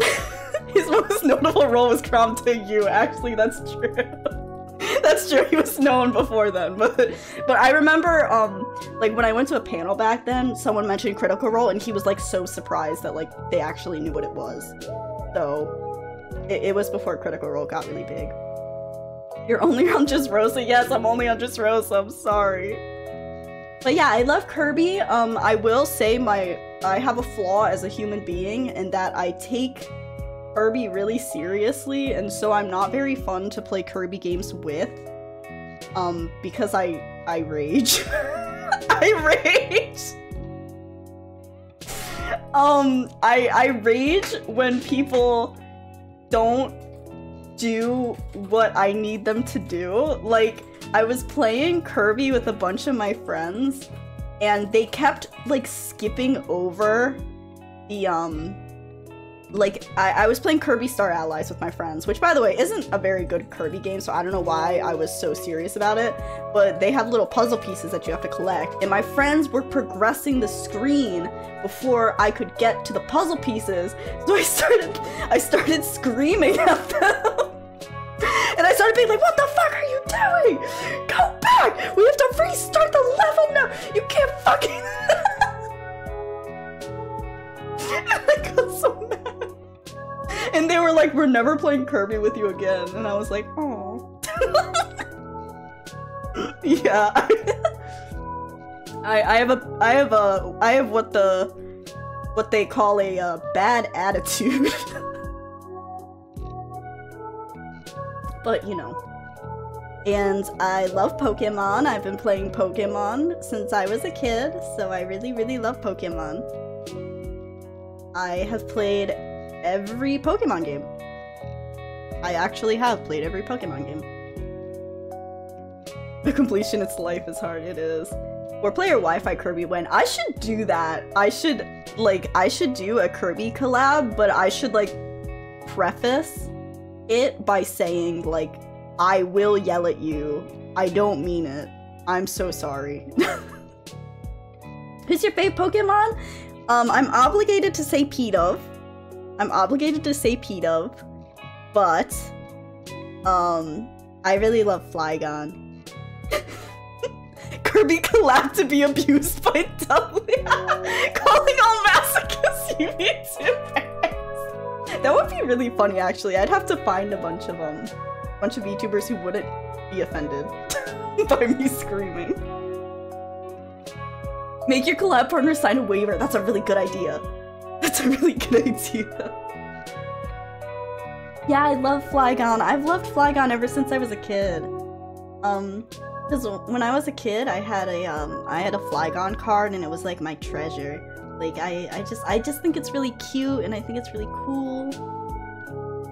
<laughs> his most notable role was Chrom to you. Actually, that's true. <laughs> that's true. He was known before then, <laughs> but but I remember um like when I went to a panel back then, someone mentioned Critical Role, and he was like so surprised that like they actually knew what it was. So it, it was before Critical Role got really big. You're only <laughs> on Dressrosa? Yes, I'm only on Dressrosa. I'm sorry. But yeah, I love Kirby. Um, I will say my I have a flaw as a human being in that I take Kirby really seriously, and so I'm not very fun to play Kirby games with. Um, because I I rage. <laughs> I rage. Um, I I rage when people don't do what I need them to do. Like, I was playing Kirby with a bunch of my friends, and they kept, like, skipping over the, um, like I, I, was playing Kirby Star Allies with my friends, which by the way isn't a very good Kirby game, so I don't know why I was so serious about it. But they have little puzzle pieces that you have to collect, and my friends were progressing the screen before I could get to the puzzle pieces. So I <laughs> started I started screaming at them. <laughs> and I started being like, what the fuck are you doing? Go back! We have to restart the level now! You can't fucking <laughs> I got so and they were like, "We're never playing Kirby with you again," and I was like, "Oh." <laughs> yeah. I I have a I have a I have what the what they call a uh, bad attitude. <laughs> but you know. And I love Pokemon. I've been playing Pokemon since I was a kid, so I really, really love Pokemon. I have played every Pokemon game. I actually have played every Pokemon game. The completionist life is hard, it is. Four player Wi-Fi Kirby when I should do that. I should like I should do a Kirby collab, but I should like preface it by saying like I will yell at you. I don't mean it. I'm so sorry. <laughs> Who's your fave Pokemon? Um, I'm obligated to say Pidove. I'm obligated to say P-Dub, but um, I really love Flygon. <laughs> Kirby collab to be abused by Dovely. <laughs> Calling all masochists you need to That would be really funny actually. I'd have to find a bunch of um bunch of YouTubers who wouldn't be offended <laughs> by me screaming. Make your collab partner sign a waiver. That's a really good idea. That's a really good idea. Yeah, I love Flygon. I've loved Flygon ever since I was a kid. Um, because when I was a kid, I had a um, I had a Flygon card, and it was like my treasure. Like I, I just, I just think it's really cute, and I think it's really cool.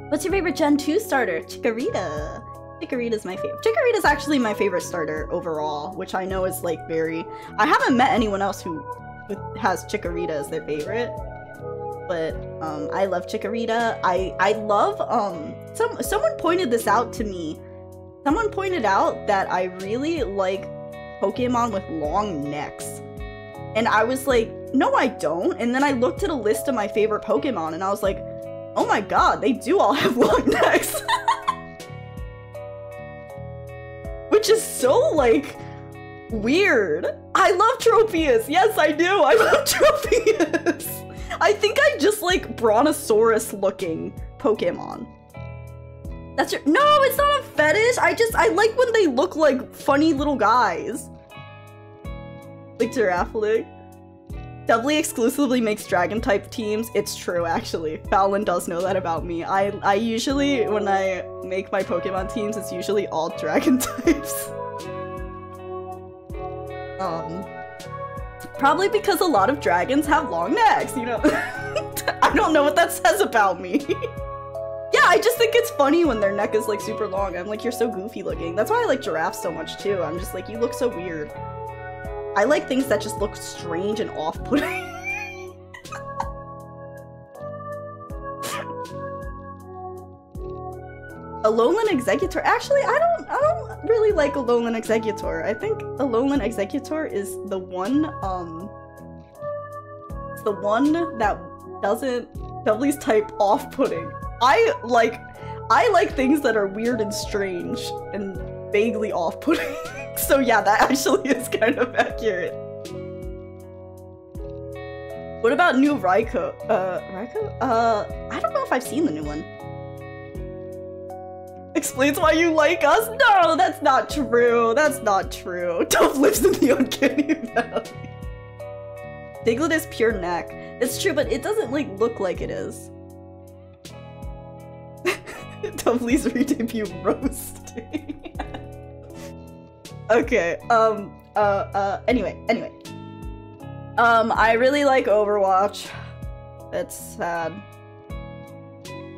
What's your favorite Gen 2 starter? Chikorita. Chikorita's my favorite. Chikorita's actually my favorite starter overall, which I know is like very. I haven't met anyone else who, who has Chikorita as their favorite, but um, I love Chikorita. I I love um some someone pointed this out to me. Someone pointed out that I really like Pokemon with long necks, and I was like, no, I don't. And then I looked at a list of my favorite Pokemon, and I was like, oh my god, they do all <laughs> have long necks. <laughs> which is so like weird. I love Tropius. Yes, I do. I love <laughs> Tropius. I think I just like Brontosaurus looking Pokemon. That's your- No, it's not a fetish. I just- I like when they look like funny little guys. Like Girafarig. Dovely exclusively makes dragon type teams. It's true, actually. Fallon does know that about me. I I usually, when I make my Pokemon teams, it's usually all dragon <laughs> types. um, probably because a lot of dragons have long necks, you know? <laughs> I don't know what that says about me. <laughs> yeah, I just think it's funny when their neck is like super long. I'm like, you're so goofy looking. That's why I like giraffes so much too. I'm just like, you look so weird. I like things that just look strange and off-putting. <laughs> Alolan Exeggutor. Actually, I don't I don't really like Alolan Exeggutor. I think Alolan Exeggutor is the one um the one that doesn't Dovely's type off-putting. I like I like things that are weird and strange and vaguely off-putting. <laughs> so yeah, that actually is kind of accurate. What about new Raikou? Uh, Raikou? Uh, I don't know if I've seen the new one. Explains why you like us? No, that's not true. That's not true. <laughs> Dove lives in the Uncanny Valley. Diglett is pure neck. It's true, but it doesn't like look like it is. Dovely's re-debut roasting. okay, um, uh, uh, anyway, anyway. Um, I really like Overwatch. It's sad.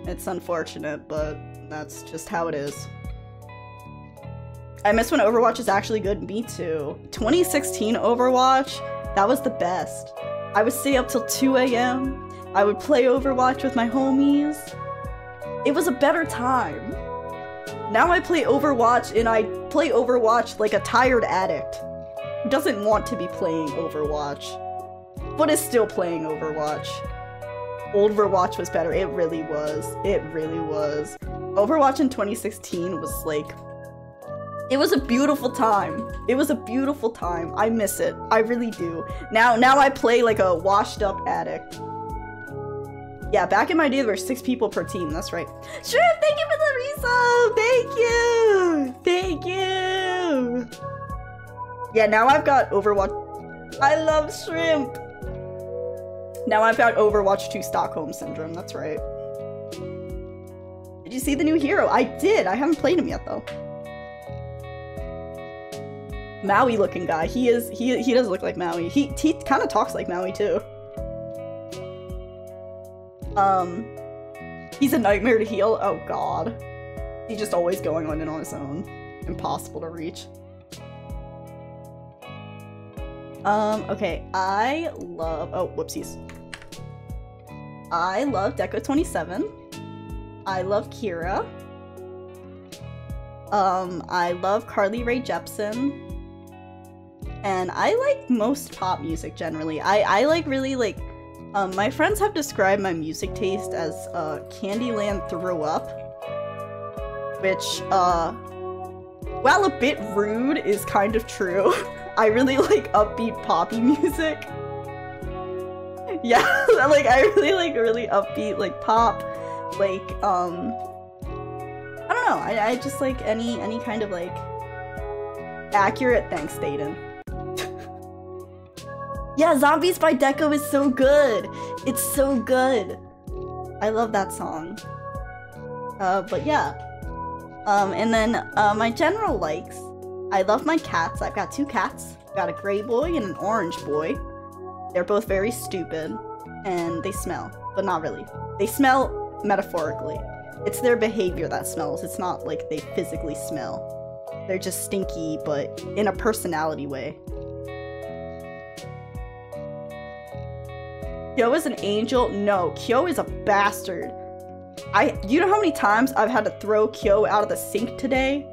It's unfortunate, but that's just how it is. I miss when Overwatch is actually good. Me too. 2016 Overwatch, that was the best. I would stay up till 2 a.m. I would play Overwatch with my homies. It was a better time. Now I play Overwatch and I play Overwatch like a tired addict doesn't want to be playing Overwatch, but is still playing Overwatch. Overwatch was better. It really was. It really was. Overwatch in 2016 was like it was a beautiful time. It was a beautiful time. I miss it. I really do. Now now I play like a washed up addict. Yeah, back in my day there were six people per team, that's right. Shrimp, thank you for the resub! Thank you! Thank you! Yeah, now I've got Overwatch. I love shrimp! Now I've got Overwatch 2 Stockholm Syndrome, that's right. Did you see the new hero? I did! I haven't played him yet though. Maui looking guy. He is he he does look like Maui. He he kind of talks like Maui too. Um he's a nightmare to heal. Oh god. He's just always going on and on his own. Impossible to reach. Um, okay, I love oh whoopsies. I love Deco 27. I love Kira. Um, I love Carly Rae Jepsen. And I like most pop music generally. I, I like really like um, my friends have described my music taste as uh, Candyland throw up. Which, uh, while a bit rude, is kind of true. <laughs> I really <laughs> like upbeat poppy music. Yeah, <laughs> like I really like really upbeat like pop, like um I don't know. I, I just like any any kind of like accurate. Thanks, Dayton. <laughs> yeah, Zombies by Deco is so good. It's so good. I love that song. Uh, but yeah. Um, and then uh, my general likes. I love my cats. I've got two cats. I've got a gray boy and an orange boy. They're both very stupid and they smell, but not really. They smell metaphorically. It's their behavior that smells. It's not like they physically smell. They're just stinky, but in a personality way. Kyo is an angel? No, Kyo is a bastard. I you know how many times I've had to throw Kyo out of the sink today?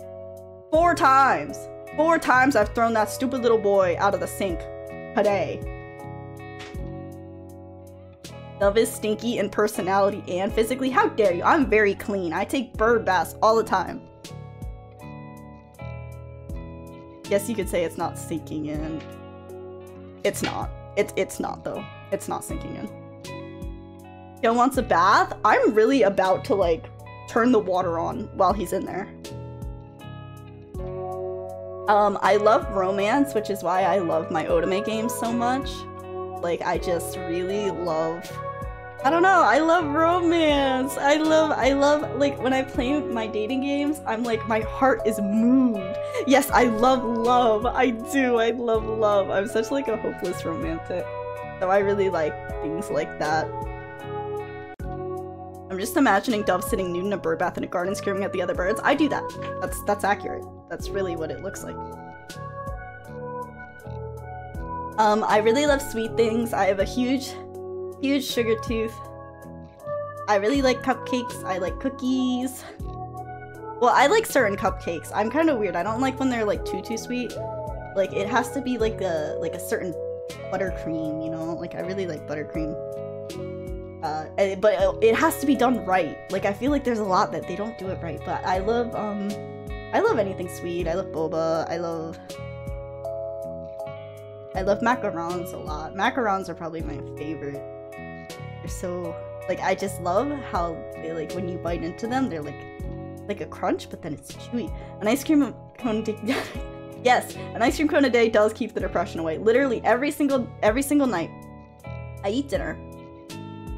Four times. Four times I've thrown that stupid little boy out of the sink today. Love is stinky in personality and physically. How dare you? I'm very clean. I take bird baths all the time. Guess you could say it's not sinking in. It's not. It's it's not though. It's not sinking in. Yo wants a bath? I'm really about to like turn the water on while he's in there. Um, I love romance, which is why I love my Otome games so much. Like, I just really love I don't know. I love romance. I love, I love, like, when I play my dating games, I'm like, my heart is moved. Yes, I love love. I do. I love love. I'm such, like, a hopeless romantic. So I really like things like that. I'm just imagining Dove sitting nude in a bird bath in a garden screaming at the other birds. I do that. That's, that's accurate. That's really what it looks like. Um, I really love sweet things. I have a huge Huge sugar tooth. I really like cupcakes. I like cookies. Well, I like certain cupcakes. I'm kind of weird. I don't like when they're like too too sweet. Like it has to be like a like a certain buttercream, you know? Like I really like buttercream. Uh, but it has to be done right. Like I feel like there's a lot that they don't do it right. But I love um, I love anything sweet. I love boba. I love I love macarons a lot. Macarons are probably my favorite. They're so like I just love how they like when you bite into them, they're like like a crunch, but then it's chewy. An ice cream cone <laughs> yes, an ice cream cone a day does keep the depression away. Literally every single every single night, I eat dinner.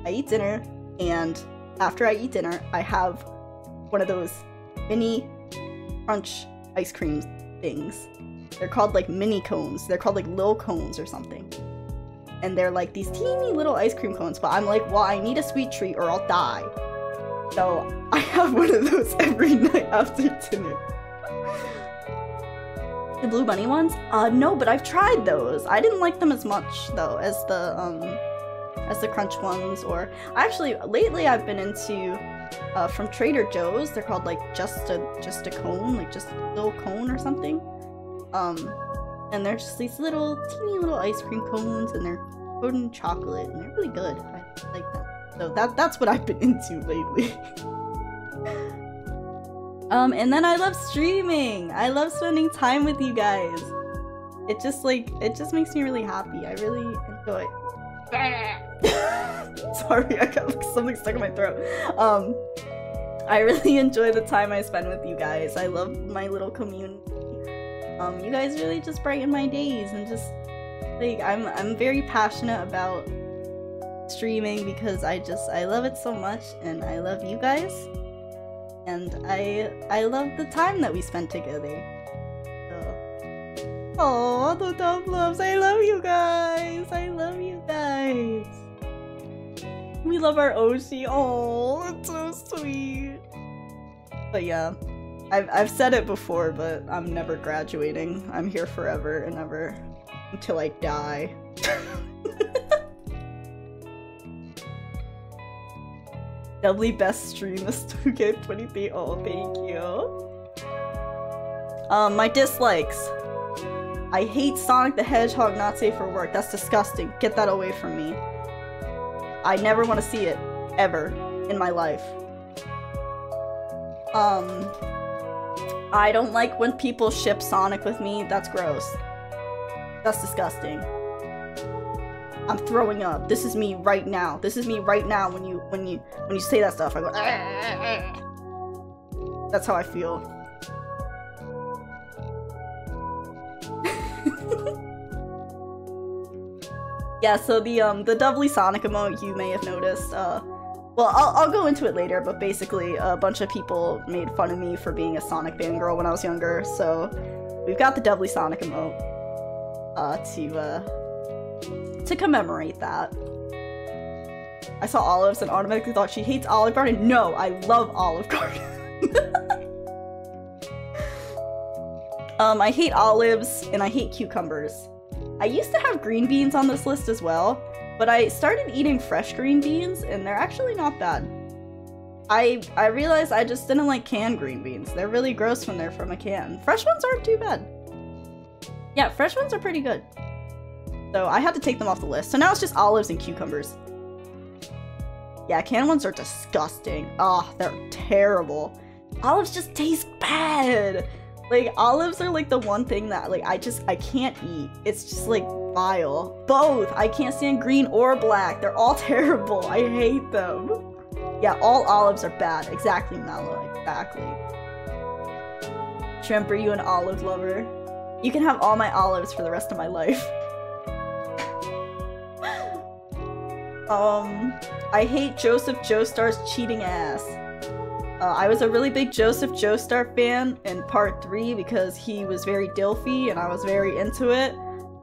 I eat dinner, and after I eat dinner, I have one of those mini crunch ice cream things. They're called like mini cones. They're called like little cones or something and they're like these teeny little ice cream cones, but I'm like, well, I need a sweet treat or I'll die. So <laughs> I have one of those every night after dinner. The blue bunny ones? Uh, no, but I've tried those. I didn't like them as much though as the um as the crunch ones. Or actually, lately I've been into uh, from Trader Joe's. They're called like just a just a cone, like just a little cone or something. Um, and they're just these little teeny little ice cream cones and they're coated in chocolate and they're really good. I like them. So that that's what I've been <laughs> into lately. <laughs> um and then I love streaming. I love spending time with you guys. It just like it just makes me really happy. I really enjoy <laughs> Sorry, I got like, something stuck in my throat. Um I really <laughs> enjoy the time I spend with you guys. I love my little community um, you guys really just brighten my days and just like I'm I'm very passionate about streaming because I just I love it so much and I love you guys and I I love the time that we spent together. Oh, the dove loves. I love you guys. I love you guys. We love our Oshi. Oh, it's so sweet. But yeah. I've, I've said it before, but I'm never graduating. I'm here forever and ever. until I die. <laughs> Dovely best stream this 2K23. Oh, thank you. Um, my dislikes. I hate Sonic the Hedgehog not safe for work. That's disgusting. Get that away from me. I never want to see it. Ever. In my life. Um... I don't like when people ship Sonic with me. That's gross. That's disgusting. I'm throwing up. This is me right now. This is me right now when you when you when you say that stuff. I go That's how I feel. Yeah, so the um the Dovely Sonic emote you may have noticed, uh well, I'll, I'll go into it later, but basically a bunch of people made fun of me for being a Sonic fangirl when I was younger, so we've got the Dovely Sonic emote uh, to, uh, to commemorate that. I saw Olives and automatically thought she hates Olive Garden. No, I love Olive Garden. <laughs> um, I hate olives and I hate cucumbers. I used to have green beans on this list as well, but I started eating fresh green beans and they're actually not bad. I I realized I just didn't like canned green beans. They're really gross when they're from a can. Fresh ones aren't too bad. Yeah, fresh ones are pretty good. So I had to take them off the list. So now it's just olives and cucumbers. Yeah, canned ones are disgusting. Oh, they're terrible. Olives just taste bad. Like olives are like the one thing that like I just I can't eat. It's just like vile. Both. I can't stand green or black. They're all <laughs> terrible. I hate them. Yeah, all olives are bad. Exactly, Mallow. Exactly. Shrimp, are you an olive lover? You can have all my olives for the rest of my life. <laughs> um, I hate Joseph Joestar's cheating ass. Uh, I was a really big Joseph Joestar fan in part 3 because he was very Dilfy and I was very into it.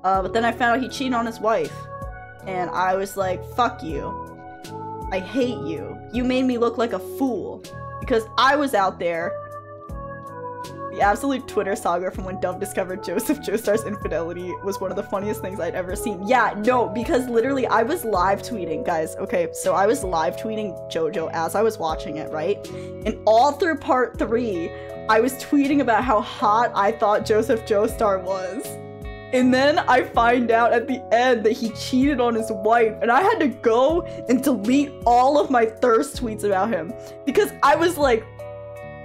Uh, but then I found out he cheated on his wife. And I was like, fuck you. I hate you. You made me look like a fool. Because I was out there. The absolute Twitter saga from when Dove discovered Joseph Joestar's infidelity was one of the funniest things I'd ever seen. Yeah, no, because literally I was live tweeting, guys. Okay, so I was live tweeting JoJo as I was watching it, right? And all through part three, I was tweeting about how hot I thought Joseph Joestar was. And then I find out at the end that he cheated on his wife, and I had to go and delete all of my thirst tweets about him because I was like,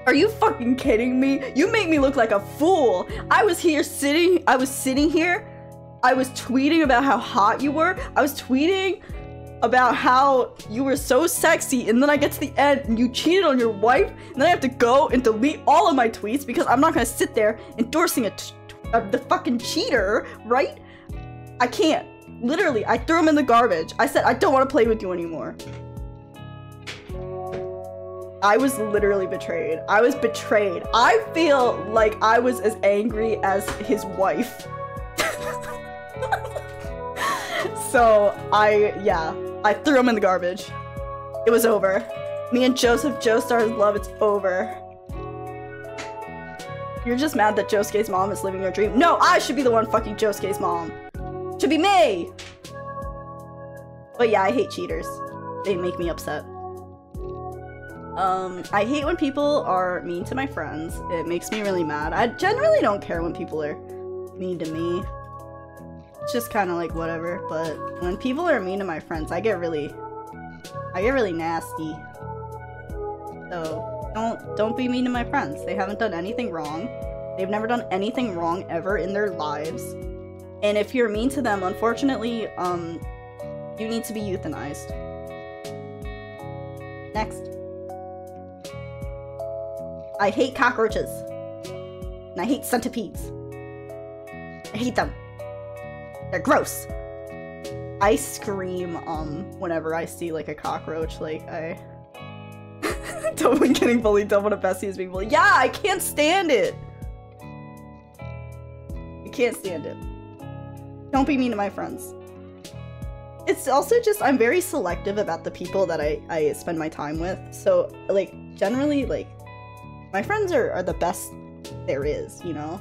are you fucking kidding me? You make me look like a fool. I was here sitting, I was sitting here, I was tweeting about how hot you were, I was tweeting about how you were so sexy, and then I get to the end and you cheated on your wife, and then I have to go and delete all of my tweets because I'm not gonna sit there endorsing a uh, the fucking cheater, right? I can't. Literally, I threw him in the garbage. I said, I don't want to play with you anymore. I was literally betrayed. I was betrayed. I feel like I was as angry as his wife. <laughs> so, I, yeah, I threw him in the garbage. It was over. Me and Joseph Joestar's love, it's over. You're just mad that Josuke's mom is living your dream. No, I should be the one fucking Josuke's mom. Should be me! But yeah, I hate cheaters. They make me upset. Um, I hate when people are mean to my friends. It makes me really mad. I generally don't care when people are mean to me. It's just kind of like whatever, but when people are mean to my friends, I get really, I get really nasty. So, don't don't be mean to my friends. They haven't done anything wrong. They've never done anything wrong ever in their lives. And if you're mean to them, unfortunately, um you need to be euthanized. Next. I hate cockroaches. And I hate centipedes. I hate them. They're gross. I scream um whenever I see like a cockroach like I <laughs> totally getting bullied. Don't want to bestie is being bullied. Yeah, I can't stand it. I can't stand it. Don't be mean to my friends. It's also just I'm very selective about the people that I, I spend my time with. So like generally like my friends are, are the best there is, you know?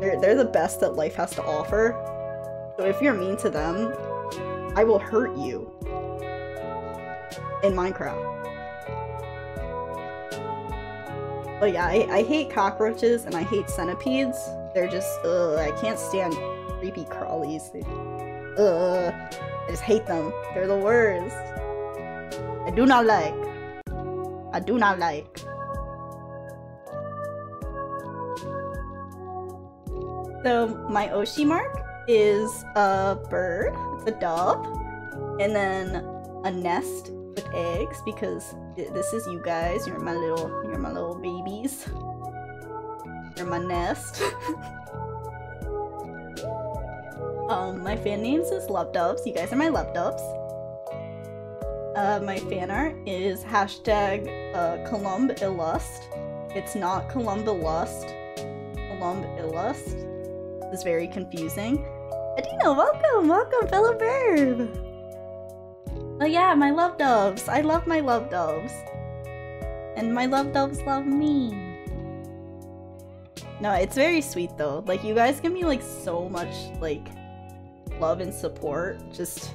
They're they're the best that life has to offer. So if you're mean to them, I will hurt you. In Minecraft. But yeah, I, I hate cockroaches and I hate centipedes. They're just, ugh, I can't stand creepy crawlies. They, ugh, I just hate them. They're the worst. I do not like. I do not like. So my Oshi mark is a bird, it's a dove, and then a nest with eggs because this is you guys. You're my little, you're my little babies. You're my nest. <laughs> um, my fan names is Love Doves. You guys are my Love Doves. Uh, my fan art is hashtag uh, Columb Illust. It's not Columba Lust. Columb Illust. It's very confusing. Adina, welcome, welcome, fellow bird. Oh yeah, my love doves. I love my love doves. And my love doves love me. No, it's very sweet though. Like you guys give me like so much like love and support just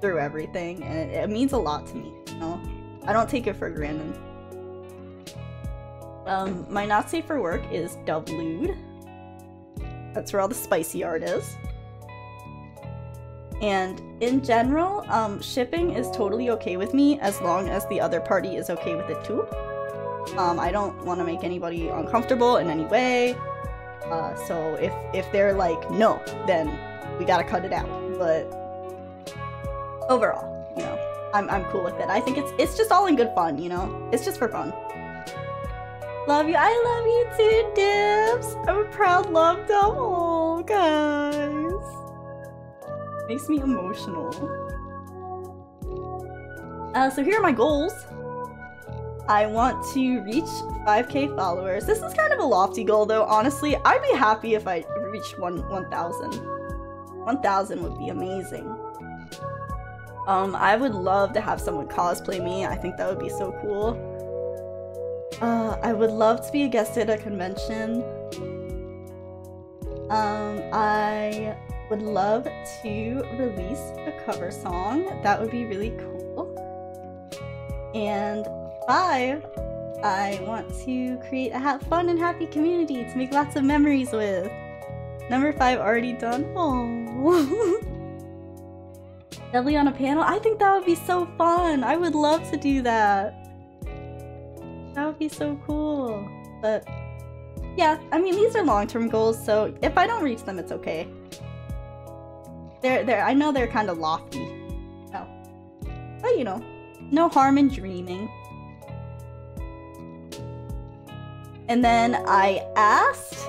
through everything and it, it means a lot to me, you know? I don't take it for granted. Um, my not safe for work is Dovelude. That's where all the spicy art is. And in general, um, shipping is totally okay with me as long as the other party is okay with it too. Um, I don't want to make anybody uncomfortable in any way. Uh, so if if they're like no, then we gotta cut it out. But overall, you know, I'm I'm cool with it. I think it's it's just all in good fun. You know, it's just for fun. Love you. I love you too, Dibs. I'm a proud love double, guys. Makes me emotional. Uh, so here are my goals. I want to reach 5k followers. This is kind of a lofty goal though, honestly. I'd be happy if I reached 1 1,000. 1,000 would be amazing. Um, I would love to have someone cosplay me. I think that would be so cool. Uh, I would love to be a guest at a convention. Um, I would love to release a cover song. That would be really cool. And five, I want to create a fun and happy community to make lots of memories with. Number five already done. Oh. <laughs> Definitely on a panel. I think that would be so fun. I would love to do that. That would be so cool. But yeah, I mean these are long-term goals, so if I don't reach them, it's okay. They're they're I know they're kind of lofty. No. But you know, no harm in dreaming. And then I asked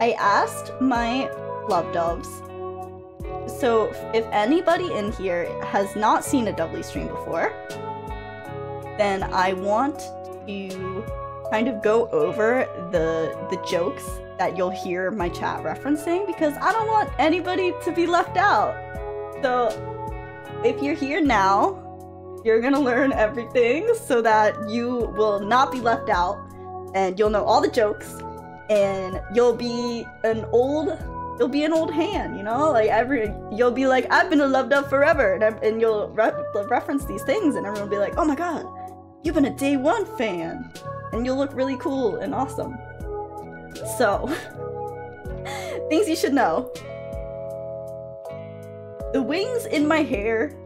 I asked my love doves. So if anybody in here has not seen a Dovely stream before, then I want to kind of go over the the jokes that you'll hear my chat referencing because I don't want anybody to be left out. So if you're here now, you're gonna learn everything so that you will not be left out and you'll know all the jokes and you'll be an old you'll be an old hand you know like every you'll be like i've been a loved up forever and, and you'll re reference these things and everyone will be like oh my god You've been a day one fan, and you'll look really cool and awesome. So, <laughs> things you should know. The wings in my hair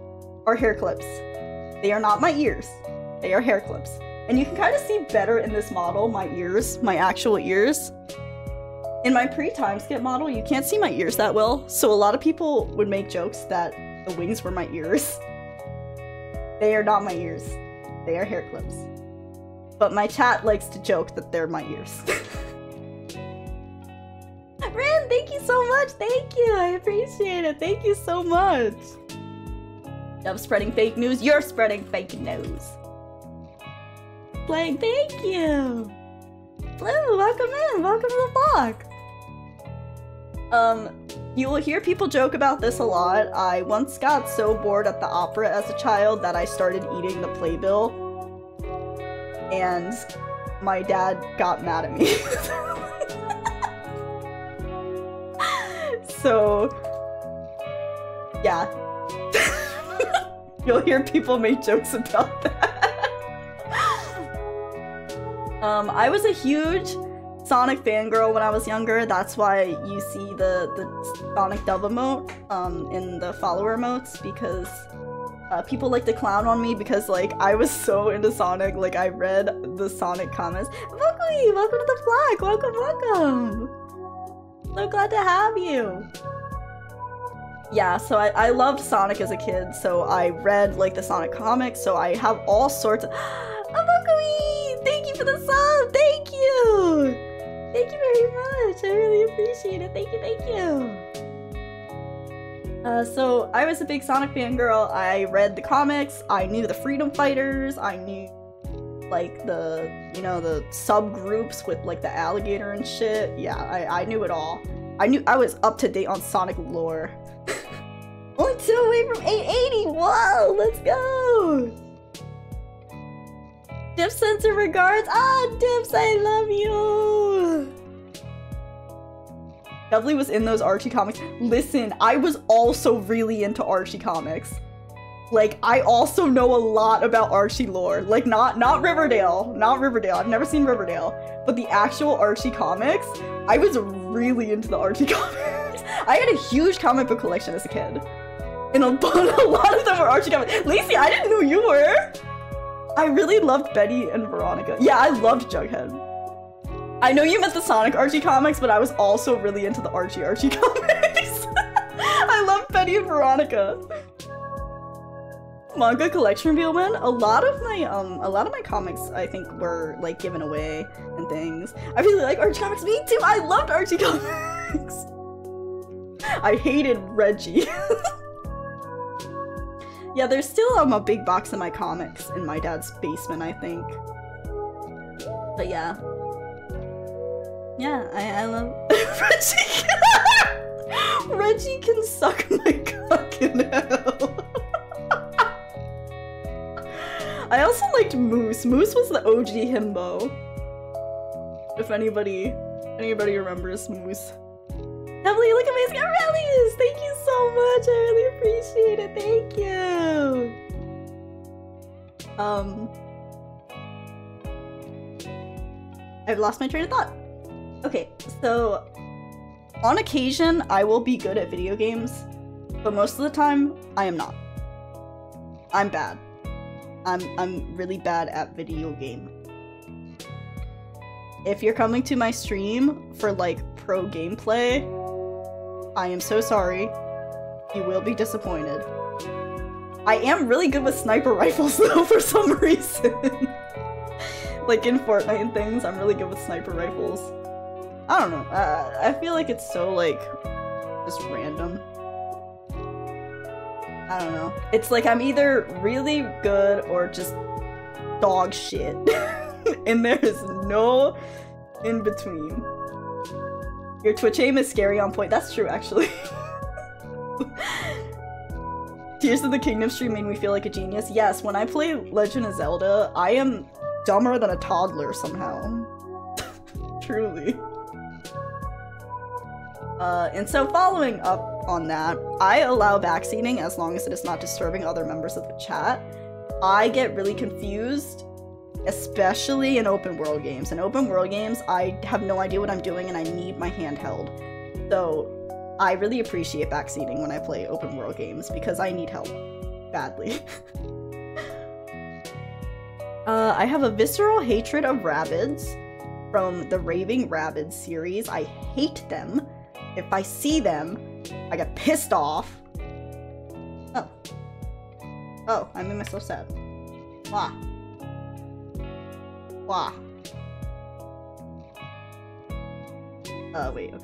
are hair clips. They are not my ears. They are hair clips. And you can kind of see better in this model my ears, my actual ears. In my pre-time skip model, you can't see my ears that well, so a lot of people would make jokes that the wings were my ears. They are not my ears. They are hair clips. But my chat likes to joke that they're my ears. <laughs> Ren, thank you so much. Thank you. I appreciate it. Thank you so much. I'm spreading fake news. You're spreading fake news. Like, thank you. Blue, welcome in. Welcome to the vlog. Um, you will hear people joke about this a lot. I once got so bored at the opera as a child that I started eating the playbill. And my dad got mad at me. <laughs> so Yeah. <laughs> You'll hear people make jokes about that. <laughs> um, I was a huge Sonic fangirl when I was younger. That's why you see the, the Sonic dub emote um, in the follower emotes because uh, people like to clown on me because like I was <laughs> so into Sonic. Like I read the Sonic comments. Welcome, welcome to the flag. Welcome, welcome. So glad to have you. Yeah, so I, I loved Sonic as a kid, so I read like the Sonic comics, so I have all sorts of <gasps> Abokui! Thank you for the sub! Thank you! Thank you very much! I really appreciate it. Thank you, thank you! Uh, so I was a big Sonic fangirl. I read the comics. I knew the Freedom Fighters. I knew like the you know the subgroups with like the alligator and shit. Yeah, I, I knew it all. I knew I was up to date on Sonic lore. <laughs> Only two away from 880. Whoa, let's go. Dip sensor regards. Ah, Dips, I love you. Dudley was in those Archie comics. Listen, I was also really into Archie comics. Like, I also know a lot about Archie lore. Like, not not Riverdale, not Riverdale. I've never seen Riverdale, but the actual Archie comics. I was really into the Archie <laughs> comics. I had a huge comic book collection as a kid, and a, <laughs> a lot of them were Archie comics. Lacey, I didn't know you were. I really loved Betty and Veronica. Yeah, I loved Jughead. I know you meant the Sonic Archie comics, but I was also really into the Archie Archie <laughs> comics. I love Betty and Veronica. Manga collection reveal, man. A lot of my um, a lot of my comics I think were like given away and things. I really like Archie comics. Me too. I loved Archie <laughs> comics. I hated Reggie. <laughs> yeah, there's still um a big box of my comics in my dad's basement, I think. But yeah. Yeah, I, I love <laughs> Reggie. <laughs> Reggie can suck my cock in hell. <laughs> I also liked Moose. Moose was the OG himbo. If anybody anybody remembers Moose. Emily, look amazing. Aurelius! Thank you so much. I really appreciate it. Thank you. Um I've lost my train of thought. Okay, so on occasion I will be good at video games, but most of the time I am not. I'm bad. I'm I'm really bad at video game. If you're coming to my stream for like pro gameplay, I am so sorry. You will be disappointed. I am really good with sniper <laughs> rifles though for some reason. <laughs> like in Fortnite and things, I'm really good with sniper rifles. I don't know. Uh, I feel like it's so like just random. I don't know. It's like I'm either really good or just dog shit. <laughs> and there is no in between. Your Twitch aim is scary on point. That's true, actually. Tears of the Kingdom stream made me feel like a genius. Yes, when I play Legend of Zelda, I am dumber than a toddler somehow. <laughs> Truly. Uh, and so following up on that, I allow backseating as long as it is not disturbing other members of the chat. I get really confused, especially in open world games. In open world games, I have no idea what I'm doing and I need my handheld. So I really appreciate backseating when I play open world games because I need help badly. <laughs> uh, I have a visceral hatred of Rabbids from the Raving Rabbids series. I hate them. If I see them, I get pissed off. Oh. Oh, I made myself sad. Why? Why? Uh, wait.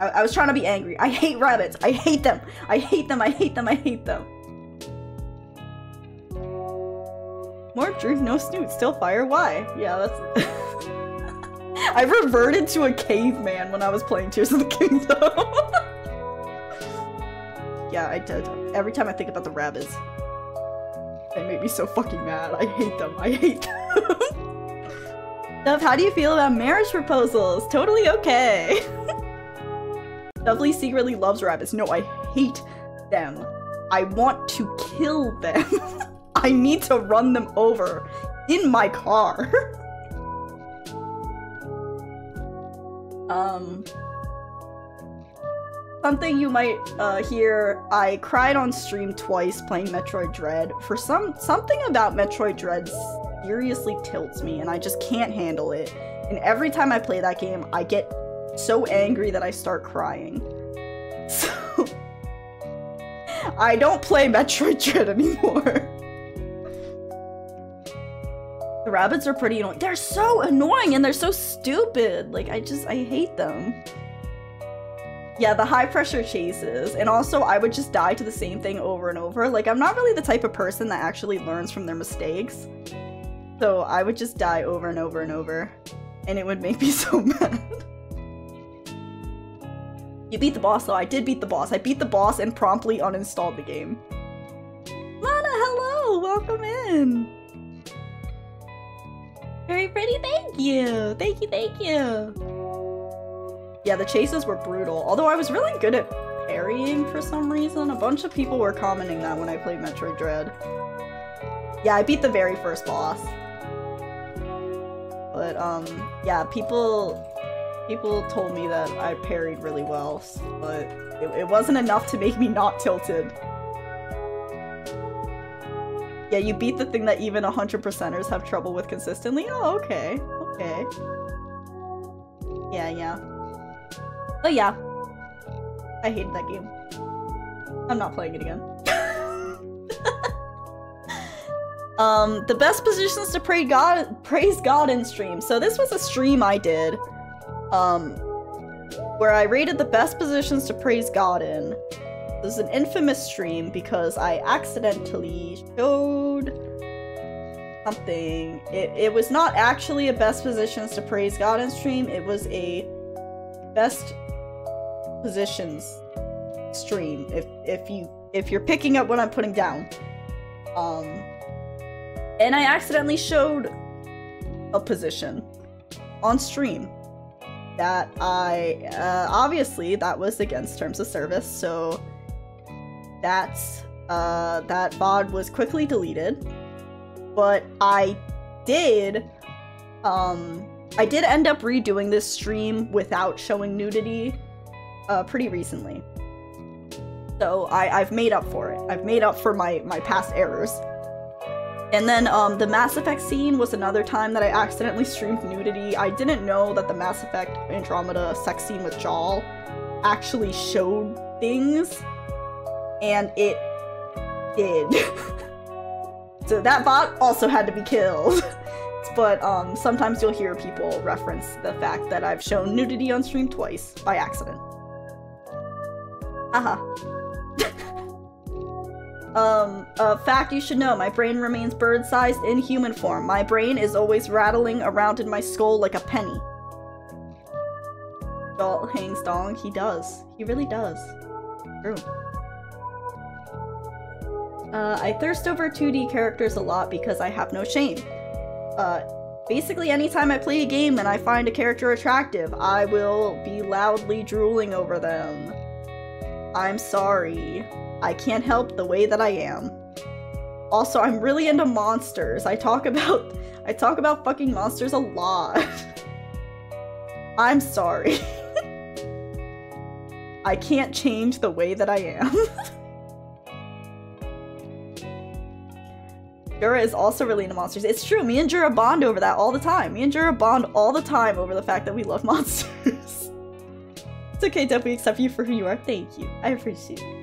I, I was trying to be angry. I hate Rabbids. I hate them. I hate them. I hate them. I hate them. More drink, no snoot, still fire. Why? Yeah, that's. <laughs> I reverted to a caveman when I was playing Tears of the Kingdom. <laughs> yeah, I did. Every time I think about the Rabbids, they make me so fucking mad. I hate them. I hate them. <laughs> Dove, how do you feel about marriage proposals? Totally okay. <laughs> Dovely secretly loves Rabbids. No, I hate them. I want to kill them. <laughs> I need to run them over in my car. <laughs> um Something you might uh, hear, I cried on stream twice playing Metroid Dread. For some something about Metroid Dread seriously tilts me and I just can't handle it. And every time I play that game, I get so angry that I start crying. <laughs> So I don't play Metroid Dread <laughs> anymore. the Rabbids are pretty annoying. They're so annoying and they're so stupid. Like, I just, I hate them. Yeah, the high pressure chases. And also, I would just die to the same thing over and over. Like, I'm not really the type of person that actually learns from their mistakes. So I would just die over and over and over. And it would make me <laughs> so mad. You beat the boss though. I did beat the boss. I beat the boss and promptly uninstalled the game. Lana, hello! Welcome in! Very pretty, thank you! Thank you, thank you! Yeah, the chases were brutal. Although I was really good at parrying for some reason. A bunch of people were commenting that when I played Metroid Dread. Yeah, I beat the very first boss. But, um, yeah, people people told me that I parried really well, but it, it wasn't enough to make me not tilted. Yeah, you beat the thing that even 100%ers have trouble with consistently? Oh, okay. Okay. Yeah, yeah. But yeah. I hated that game. I'm not playing it again. <laughs> um, the best positions to pray God praise God in stream. So this was a stream I did um, where I rated the best positions to praise God in. This is an infamous stream because I accidentally showed something. It, it was not actually a best positions to praise God in stream, it was a best positions stream if if you if you're picking up what I'm putting down. Um and I accidentally showed a position on stream that I uh, obviously that was against terms of service, so that's uh, that VOD was quickly deleted. But I did, um, I did end up redoing this stream without showing nudity, uh, pretty recently. So I, I've made up for it. I've made up for my my past errors. And then um, the Mass Effect scene was another time that I accidentally streamed nudity. I didn't know that the Mass Effect Andromeda sex scene with Jaal actually showed things, and it did. <laughs> so that bot also had to be killed. <laughs> but um, sometimes you'll hear people reference the fact that I've shown nudity on stream twice by accident. Aha. Um, a fact you should know, my brain remains bird-sized in human form. My brain is always rattling around in my skull like a penny. Jaal hangs dong. He does. He really does. True. Uh, I thirst over 2D characters a lot because I have no shame. Uh, basically anytime I play a game and I find a character attractive, I will be loudly drooling over them. I'm sorry. I can't help the way that I am. Also, I'm really into monsters. I talk about I talk about fucking monsters a lot. <laughs> I'm sorry. <laughs> I can't change the way that I am. <laughs> Jura is also really into monsters. It's true, me and Jura bond over that all the time. Me and Jura bond all the time over the fact that we love monsters. it's okay, Definitely accept you for who you are. Thank you. I appreciate it.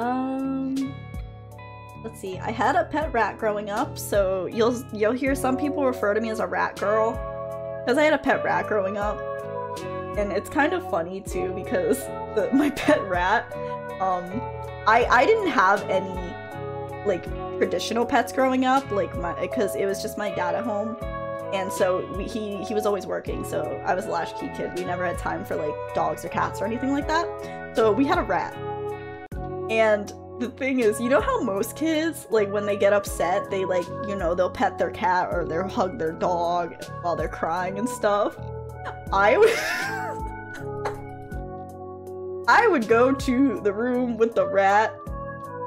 Um, let's see. I had a pet rat growing up, so you'll you'll hear some people refer to me as a rat girl because I had a pet rat growing up, and it's kind of funny too because the, <laughs> my pet rat, um, I I didn't have any like traditional pets growing up, like my because it was just my dad at home. And so we, he he was always working, so I was a latchkey kid. We never had time for like dogs or cats or anything like that. So we had a rat, and the thing is, you know how most kids, like when they get upset, they like, you know, they'll pet their cat or they'll hug their dog while they're crying and stuff? I would <laughs> I would go to the room with the rat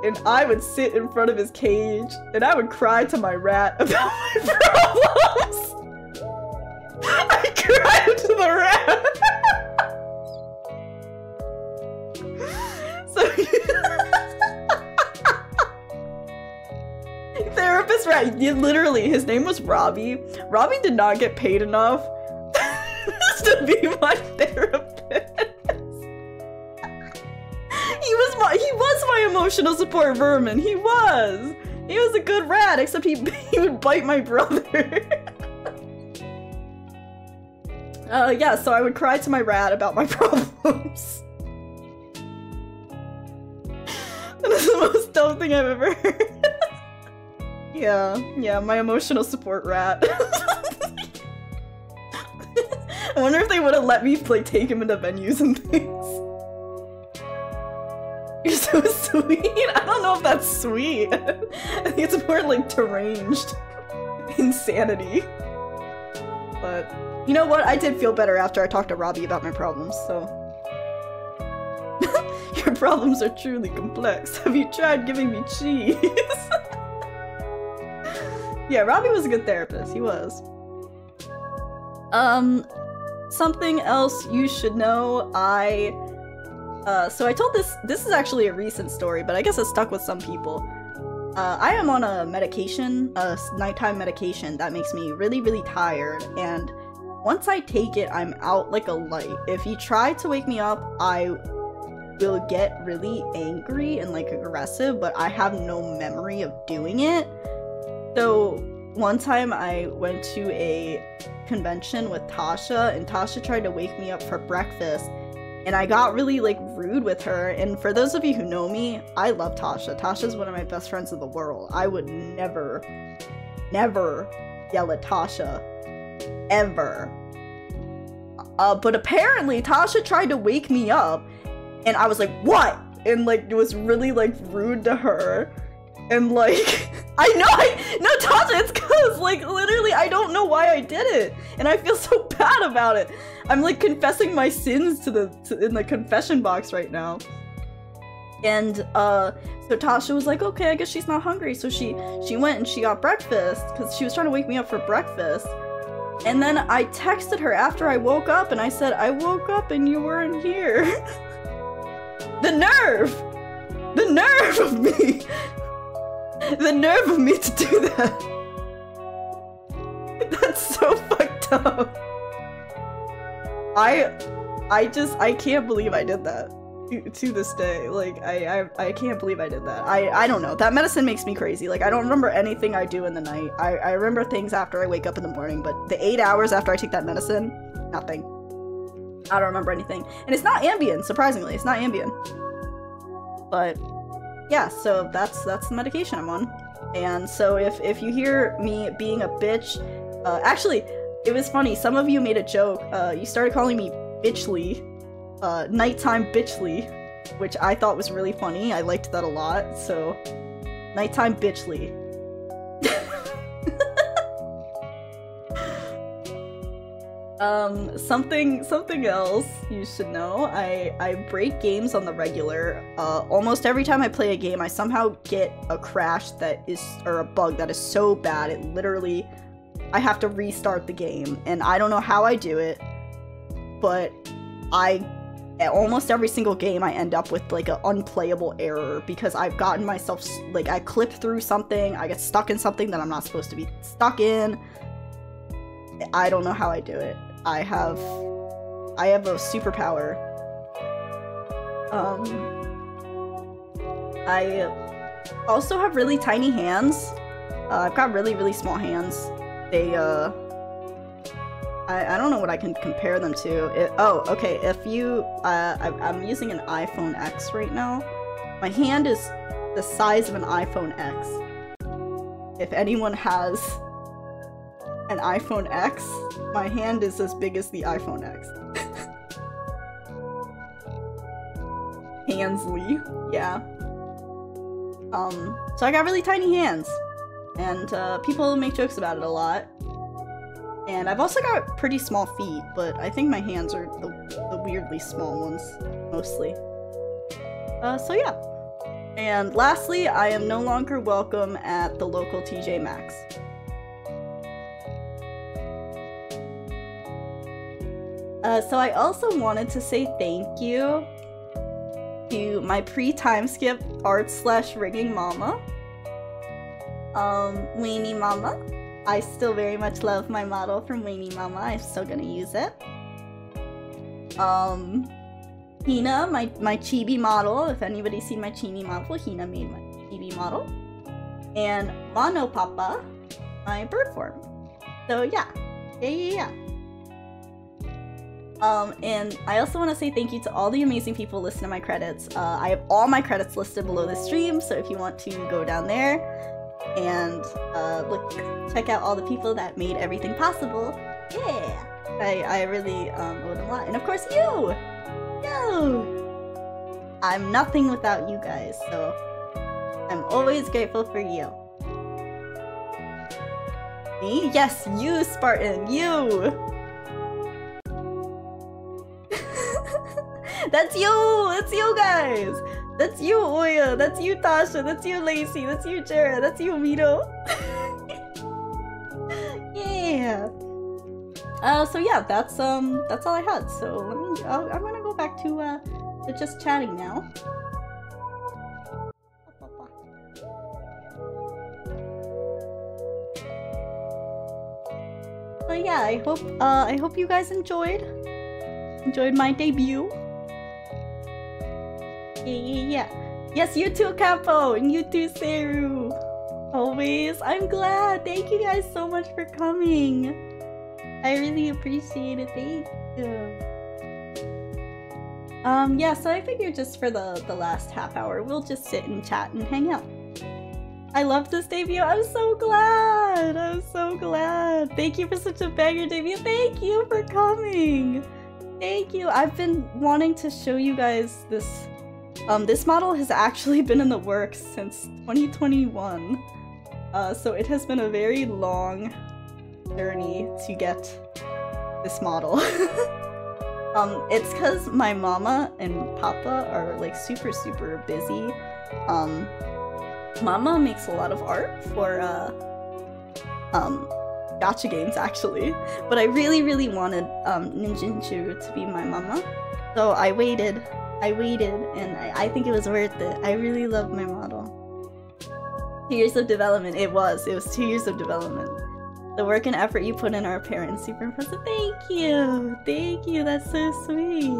and I would sit in front of his cage and I would cry to my rat <laughs> about my problems. <laughs> I cried to the rat. <laughs> therapist rat, literally, his name was Robbie. Robbie did not get paid enough <laughs> to be my therapist. <laughs> He was my he was my emotional support vermin. He was. He was a good rat, except he he would bite my brother. uh yeah, so I would cry to my rat about my problems. <laughs> that is the most dumb thing I've ever heard. <laughs> yeah, yeah, my emotional support rat. <laughs> I wonder if they would have let me like take him into venues and things. You're so sweet. I don't know if that's sweet. I think it's more like deranged insanity. But you know what? I did feel better after I talked to Robbie about my problems, so. Your problems are truly complex. <laughs> Have you tried giving me cheese? <laughs> yeah, Robbie was a good therapist. He was. Um, something else you should know. I uh, so I told this, this is actually a recent story, but I guess it stuck with some people. Uh, I am on a medication, a nighttime medication that makes me really, really tired, and once I take it, I'm out like a light. If you try to wake me up, I will get really angry and like aggressive, but I have no memory of doing it. So one time I went to a convention with Tasha, and Tasha tried to wake me up for breakfast, and I got really like rude with her. And for those of you who know me, I love Tasha. Tasha's one of my best friends in the world. I would never, never yell at Tasha, ever. Uh, but apparently Tasha tried to wake me up, and I was like, "What?" and like it was really like rude to her. And like, <laughs> I know, I no, Tasha, it's cause like literally, I don't know why I did it, and I feel <laughs> so bad about it. I'm like confessing my sins to the to, in the confession box right now. And uh, so Tasha was like, okay, I guess she's not hungry, so she she went and she got breakfast because she was trying to wake me up for breakfast. And then I texted her after I woke up, and I said, I woke up and you weren't here. <laughs> the nerve, the nerve of me the nerve of me to do that. That's so fucked up. I, I just, I can't believe I did that. To, this day, like I, I, I can't believe I did that. I, I don't know. That medicine makes me crazy. Like I don't remember anything I do in the night. I, I remember things after I wake up in the morning, but the eight hours after I take that medicine, nothing. I don't remember anything. And it's not Ambien, surprisingly. It's not Ambien. But yeah, so that's that's the medication I'm on. And so if if you hear me being a bitch, uh, actually, it was funny. Some of you made a joke. Uh, you started calling me Bitchly, uh, nighttime Bitchly, which I thought was really funny. I liked that a lot. So, nighttime Bitchly. Um, something something else you should know. I I break games on the regular. Uh, almost every time I play a game, I somehow get a crash that is or a bug that is so bad it literally I have to restart the game, and I don't know how I do it, but I almost every single game I end up with like an unplayable error because I've gotten myself like I clip through something, I get stuck in something that I'm not supposed to be stuck in. I don't know how I do it. I have I have a superpower. Um I also have really tiny hands. Uh, I've got really really small hands. They uh I, I don't know what I can compare them to. It, oh, okay. If you, uh, I, I'm using an iPhone X right now. My hand is the size of an iPhone X. If anyone has an iPhone X, my hand is as big as the iPhone X. <laughs> Hansley, yeah. Um, so I got really tiny hands, and uh, people make jokes about it a lot. And I've also got pretty small feet, but I think my hands are the, the weirdly small ones, mostly. Uh, so yeah. And lastly, I am no longer welcome at the local TJ Maxx. Uh, so I also wanted to say thank you to my pre-time skip art slash rigging mama. Um, Weenie Mama. I still very much love my model from Weenie Mama. I'm still gonna use it. Um, Hina, my, my chibi model. If anybody's seen my chibi model, Hina made my chibi model. And Mono Papa, my bird form. So yeah, yeah, yeah, yeah. Um, and I also want to say thank you to all the amazing people listening to my credits. Uh, I have all my credits listed below the stream, so if you want to go down there and uh, look, check out all the people that made everything possible, yeah, I, I really um, owe them a lot. And of course, you! You! I'm nothing without you guys, so I'm always grateful for you. Me? Yes, you, Spartan, you! <laughs> That's you! That's you guys! That's you, Oya! That's you, Tasha! That's you, Lacey! That's you, Jara! That's you, Mito! <laughs> yeah! Uh, so yeah, that's um, that's all I had. So let me. i I'm gonna go back to uh, to just chatting now. So yeah, I hope uh, I hope you guys enjoyed enjoyed my debut. Yeah, yeah, yeah. Yes, you too, Capo, and you too, Seru. Always. I'm glad. Thank you guys so much for coming. I really appreciate it. Thank you. Um, yeah, so I figured just for the, the last half hour, we'll just sit and chat and hang out. I love this debut. I'm so glad. I'm so glad. Thank you for such a banger debut. Thank you for coming. Thank you. I've been wanting to show you guys this um, this model has actually been in the works since 2021, uh, so it has been a very long journey to get this model. <laughs> um, it's because my mama and papa are like super super busy. Um, mama makes a lot of art for uh, um, gacha games actually, but I really really wanted um, Ninjinchu to be my mama, so I waited I waited and I, I think it was worth it. I really love my model. Two years of development. It was. It was two years of development. The work and effort you put in are apparent. Super impressive. Thank you. Thank you. That's so sweet.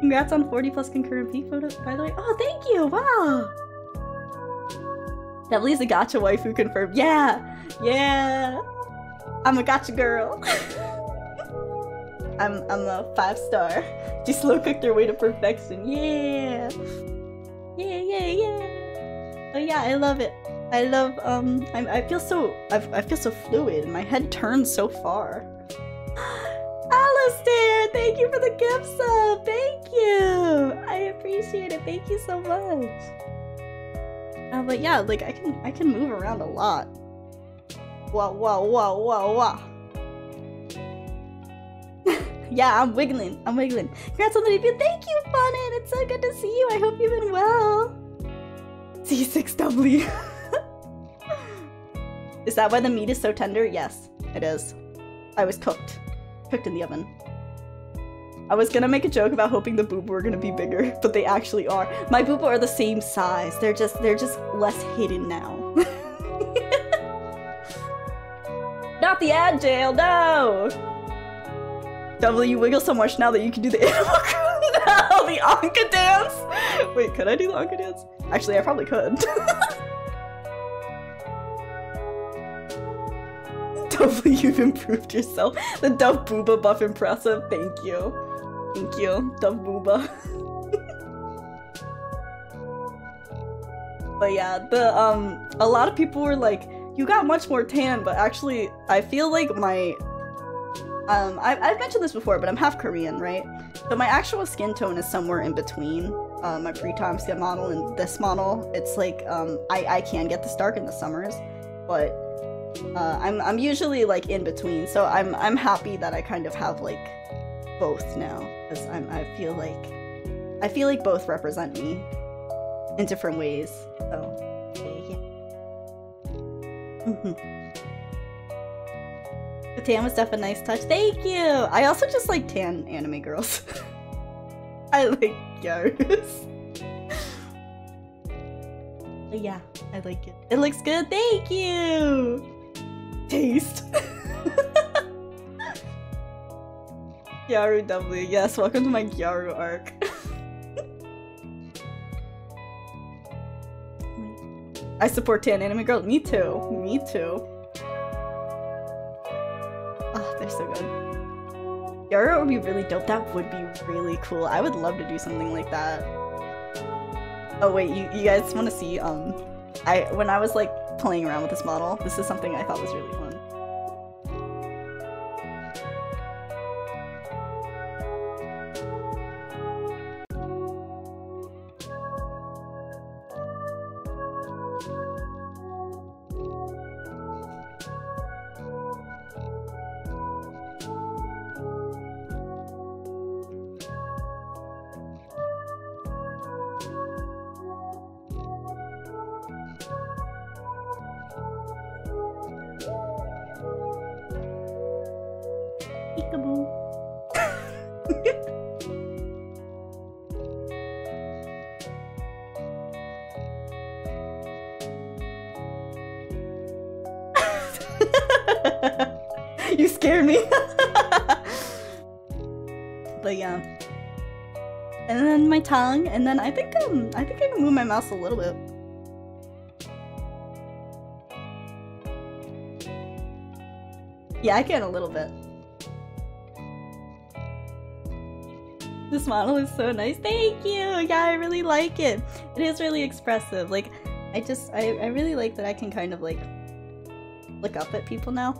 Congrats on 40 plus concurrent peak photos, by the way. Oh, thank you. Wow. Definitely is a gacha waifu confirmed. Yeah. Yeah. I'm a gotcha girl. <laughs> I'm I'm a five star. <laughs> She slow cooked her way to perfection. Yeah. Yeah, yeah, yeah. Oh yeah, I love it. I love um I'm, I feel so I, I feel so fluid. My head turns so far. <gasps> Alistair, thank you for the gift sub. Thank you. I appreciate it. Thank you so much. Uh, but yeah, like I can I can move around a lot. Wow, wow, wow, wow, wow. yeah, I'm wiggling. I'm wiggling. Congrats on the debut. Thank you, Fanin. It's so good to see you. I hope you've been well. C6W. <laughs> is that why the meat is so tender? Yes, it is. I was cooked. Cooked in the oven. I was gonna make a joke about hoping the booba were gonna be bigger, <laughs> but they actually are. My booba are the same size. They're just they're just less hidden now. <laughs> Not the ad jail, no! W, you wiggle so much now that you can do the <laughs> animal now, the Anka dance. Wait, could I do the Anka dance? Actually, I probably could. <laughs> W, you've improved yourself. The Dove Booba buff impressive. Thank you. Thank you, Dove Booba. <laughs> but yeah, the um, a lot of people were like, "You got much more tan," but actually, I feel like my um, I, have mentioned this before, but I'm half Korean, right? So my actual skin tone is somewhere in between uh, my pre-time skin model and this model. It's like um, I, I can get this dark in the summers, but uh, I'm I'm usually like in between. So I'm I'm happy that I kind of have like both now, because I'm I feel like I feel like both represent me in different ways. So. <laughs> The tan was definitely a nice touch. Thank you! I also just like tan anime girls. <laughs> I like Yaris. But yeah, I like it. It looks good. Thank you! Taste. <laughs> Gyaru W. Yes, welcome to my Gyaru arc. I support tan anime Girl. Me too. Me too. Oh, they're so good. Yara would be really dope. That would be really cool. I would love to do something like that. Oh wait, you, you guys want to see, um, I when I was like playing around with this model, this is something I thought was really fun. And then I think um I think I can move my mouse a little bit. Yeah, I can a little bit. This model is so nice. Thank you! Yeah, I really like it. It is really expressive. Like, I just, I, I really like that I can kind of like look up at people now.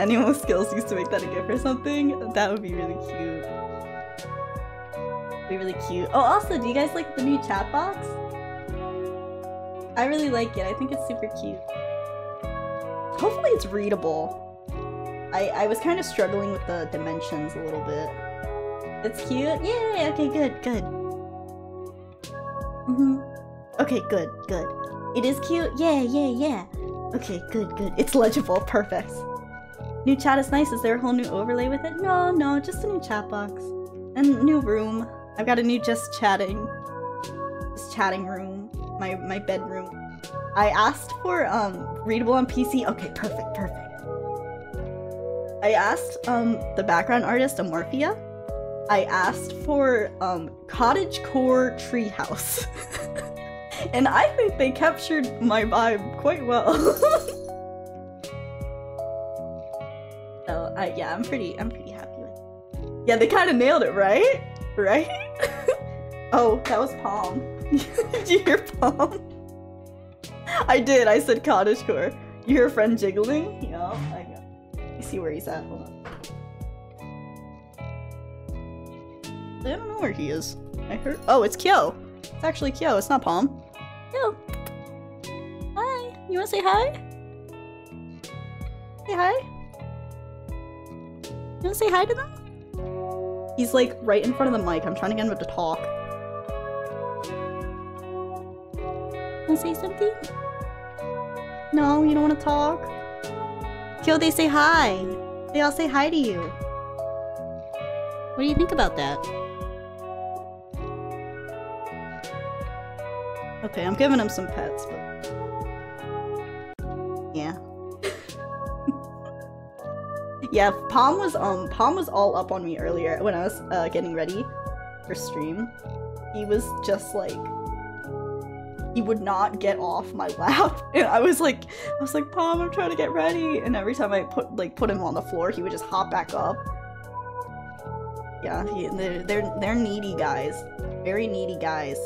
Anyone with skills used to make that a gift or something? That would be really cute. Be really cute. Oh, also, do you guys like the new chat box? I really like it. I think it's super cute. Hopefully it's readable. I, I was kind of struggling with the dimensions a little bit. It's cute? Yay! Okay, good, good. Mm-hmm. Okay, good, good. It is cute? Yeah, yeah, yeah. Okay, good, good. It's legible. Perfect. New chat is nice. Is there a whole new overlay with it? No, no, just a new chat box. And new room. I've got a new just chatting. Just chatting room. My my bedroom. I asked for um readable on PC. Okay, perfect, perfect. I asked um the background artist Amorphia. I asked for um cottage core treehouse. <laughs> and I think they captured my vibe quite well. <laughs> uh, yeah, I'm pretty I'm pretty happy with it. Yeah, they kind of nailed it, right? Right? <laughs> oh, that was Palm. <laughs> did you hear Palm? I did. I said cottage core. You hear a friend jiggling? Yeah, I know. You see where he's at. Hold on. I don't know where he is. I heard. Oh, it's Kyo. It's actually Kyo. It's not Palm. Kyo. Hi. You wanna say hi? Say hi. You wanna say hi to them? He's like right in front of the mic. I'm trying to get him to talk. Wanna say something? No, you don't want to talk? Kyo, they say hi. They all say hi to you. What do you think about that? Okay, I'm giving him some pets, but... Yeah. Yeah, Palm was, um, Palm was all up on me earlier when I was, uh, getting ready for stream. He was just like, he would not get off my <laughs> lap. And i was like i was like palm i'm trying to get ready. And every time i put like put him on the floor he would just hop back up. Yeah he, they're, they're they're needy guys. Very needy guys.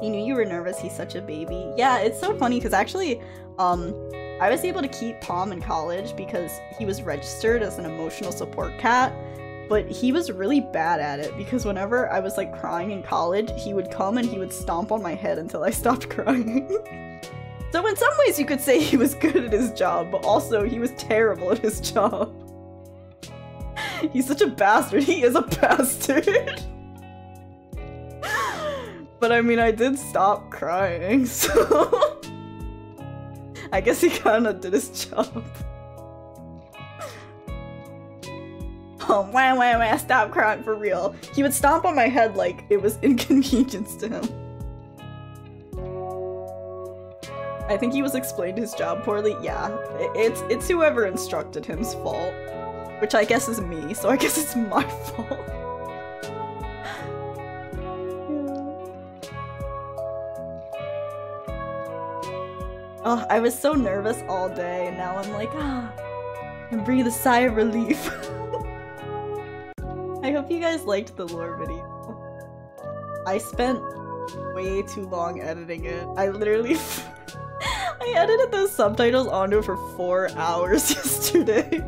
He knew you were nervous. He's such a baby. Yeah it's so funny because actually um i was able to keep palm in college because he was registered as an emotional support cat but he was really bad at it because whenever I was like crying in college, he would come and he would stomp on my head until I <laughs> stopped crying. So in some ways you could say he was good at his job, but also he was terrible at his job. He's such a bastard. He is a bastard. <laughs> but I mean, I did stop crying, <laughs> so... I guess he kinda did his job. Oh, wah, wah, wah, stop crying for real. He would stomp on my head like it was <laughs> inconvenience to him. I think he was explained his job poorly. Yeah, it's it's whoever instructed him's fault, which I guess is me. So I guess it's my <laughs> fault. Oh, I was so nervous all day, and now I'm like, ah, and breathe a sigh of relief. <laughs> I hope you guys liked the lore video. I spent way too long editing it. I literally <laughs> I edited those subtitles onto it for four hours <laughs> yesterday.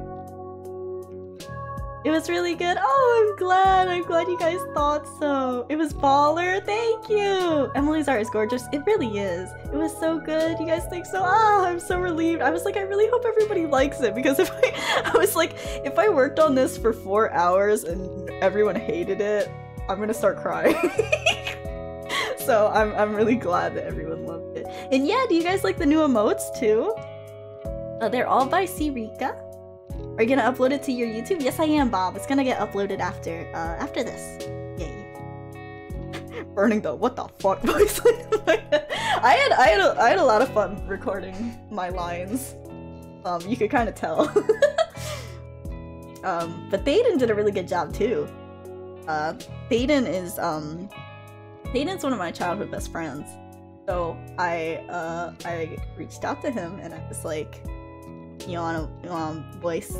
It was really good. Oh, I'm glad. I'm glad you guys thought so. It was baller. Thank you. Emily's art is gorgeous. It really is. It was so good. You guys think so? Ah, oh, I'm so relieved. I was like, I really hope everybody likes it because <laughs> if I, I was like, if I worked on this for four hours and everyone hated it, I'm gonna start crying. <laughs> so I'm, I'm really glad that everyone loved it. And yeah, do you guys like the new emotes too? Uh, they're all by Sirika. Are you gonna upload it to your YouTube? Yes, I am, Bob. It's gonna get uploaded after uh, after this. Yay! <laughs> Burning the what the fuck voice. <laughs> I had I had a, I had a lot of fun recording my lines. Um, you could kind of tell. <laughs> um, but Thaden did a really good job too. Uh, Thaden is um, Thaden's one of my childhood best friends. So I uh I reached out to him and I was like, you wanna, you wanna voice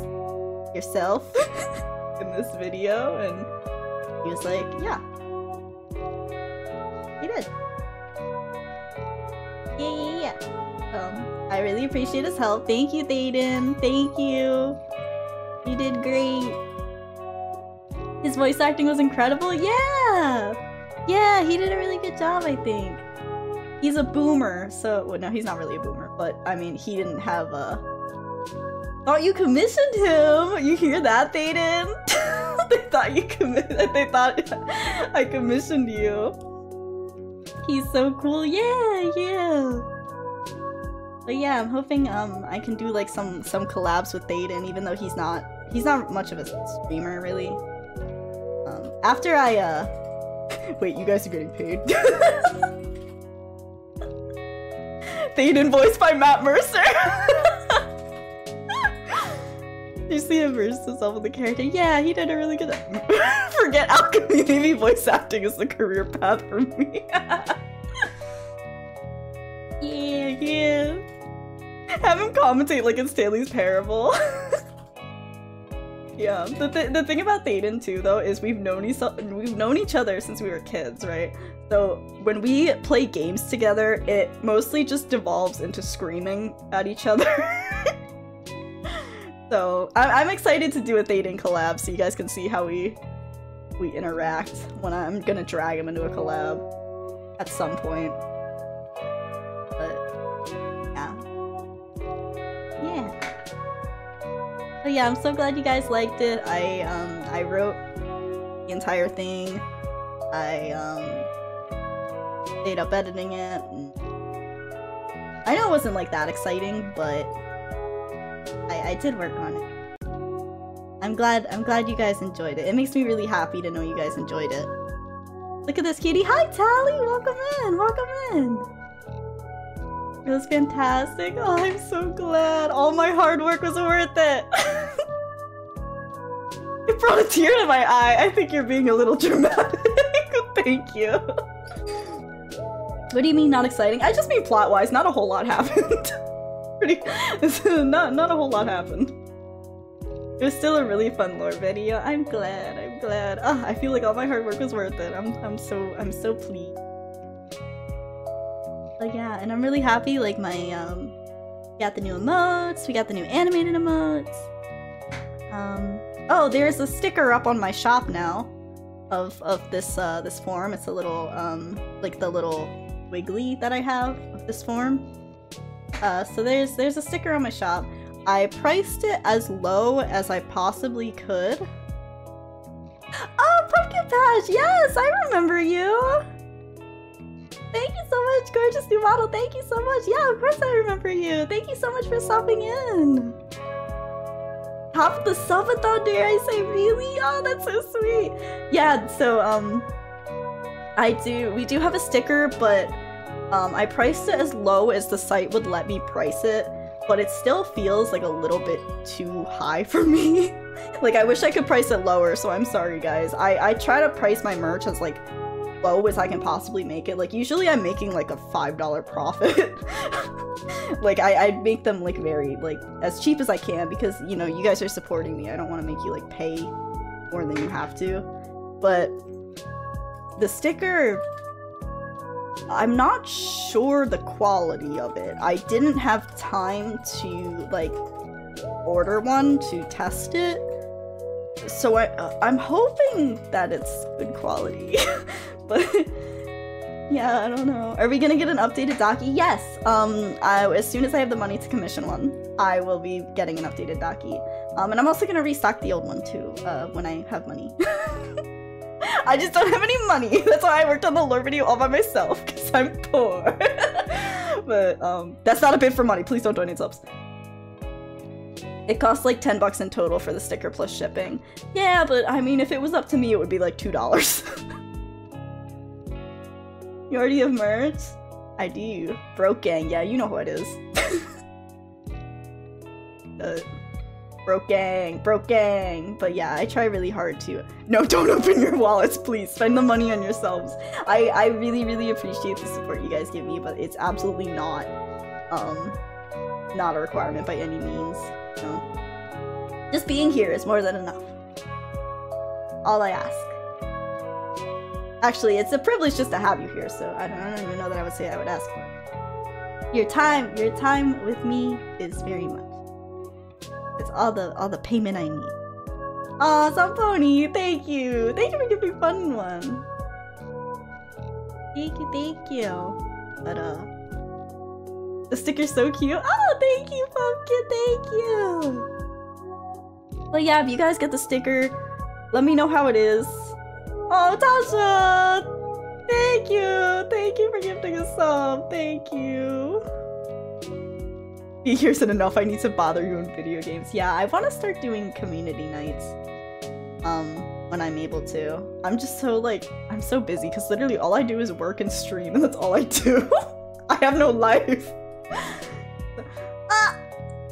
yourself <laughs> in this video? And he was like, yeah. He did. Yeah, yeah, yeah. Um, I really appreciate his help. Thank you, Thaden. Thank you. You did great. His voice acting was incredible. Yeah! Yeah, he did a really good job, I think. He's a boomer, so well, no, he's not really a boomer, but I mean, he didn't have a Thought you commissioned him. You hear that, Thaden? <laughs> they thought you commissioned. <laughs> They thought <laughs> I commissioned you. He's so cool. Yeah, yeah. But yeah, I'm hoping um I can do like some some collabs with Thaden, even though he's not he's not much of a streamer really. Um, after I uh wait, you guys are getting paid. Thaden voiced by Matt Mercer. You see him verse himself with the character. Yeah, he did a really good <laughs> Forget alchemy, <laughs> maybe voice acting is the career path for me. <laughs> yeah, yeah. Have him commentate like it's Stanley's Parable. yeah, the, th the thing about Thaden too though is we've known each we've known each other since we were kids, right? So when we play games together, it mostly just devolves into screaming at each other. So I am excited to do a Thaden collab so you guys can see how we we interact when I'm gonna drag him into a collab at some point. But yeah. Yeah. But yeah, I'm so glad you guys liked it. I um I wrote the entire thing. I um stayed up editing it. I know it wasn't like that exciting, but I, I did work on it. I'm glad I'm glad you guys enjoyed it. It makes me really happy to know you guys enjoyed it. Look at this kitty. Hi Tally! Welcome in! Welcome in! It was fantastic. Oh, I'm so glad. All my hard work was worth it. <laughs> it brought a tear to my eye. I think you're being a little dramatic. <laughs> Thank you. What do you mean not exciting? I just mean plot-wise, not a whole lot happened. <laughs> pretty <laughs> not not a whole lot happened. It was still a really fun lore video. I'm glad. I'm glad. Ah, I feel like all my hard work was worth it. I'm I'm so I'm so pleased. But yeah, and I'm really happy. Like my um, we got the new emotes. We got the new animated emotes. Um. Oh, there's a sticker up on my shop now, of of this uh this form. It's a little um like the little wiggly that I have of this form. Uh, so there's there's a sticker on my shop. I priced it as low as I possibly could. Oh, Pumpkin Patch! Yes, I remember you! Thank you so much, gorgeous new model. Thank you so much. Yeah, of course I remember you. Thank you so much for stopping in. Top of the subathon, dare I say, really? Oh, that's so sweet. Yeah, so, um, I do, we do have a sticker, but, um, I priced it as low as the site would let me price it, but it still feels like a little bit too high for me. <laughs> like, I wish I could price it lower, so I'm sorry, guys. I, I try to price my merch as, like, low as I can possibly make it. Like usually I'm making like a five dollar profit. <laughs> like I, I make them like very like as cheap as I can because you know you guys are supporting me. I don't want to make you like pay more than you have to. But the sticker I'm not sure the quality of it. I didn't have time to like order one to test it. So I I'm hoping that it's good quality. <laughs> but yeah, I don't know. Are we gonna get an updated Daki? Yes. Um, I, as soon as I have the money to commission one, I will be getting an updated Daki. Um, and I'm also gonna restock the old one too, uh, when I have money. <laughs> I just don't have any money. <laughs> That's why I worked on the lore video all by myself, because I'm poor. <laughs> but, um, that's not a bid for money. Please don't donate subs. It costs like 10 bucks in total for the sticker plus shipping. Yeah, but I mean, if it was up to me, it would be like $2. <laughs> You already have merch? I do. Broke gang, yeah, you know who it is. uh, broke gang, broke gang. But yeah, I try really hard to. No, <laughs> don't open your wallets, please. Spend the money on yourselves. I I really really appreciate the support you guys give me, but it's absolutely not um not a requirement by any means. No. Just being here is more than enough. All I ask. Actually, it's a privilege just to have you here, so I don't, I don't even know that I would say I would ask for it. Your time, your time with me is very much. It's all the all the payment I need. Aw, some pony, thank you. Thank you for giving fun one. Thank you, thank you. But uh the sticker's so cute. Oh, thank you, Pumpkin, thank you. But yeah, if you guys get the sticker, let me know how it is. Oh, Tasha! Thank you! Thank you for gifting a sub. Thank you. <laughs> Here's enough. I need to bother you in video games. Yeah, I want to start doing community nights. Um, when I'm able to. I'm just so like, I'm so busy because literally all I do is work and stream and that's all I do. <laughs> I have no life. <laughs> ah!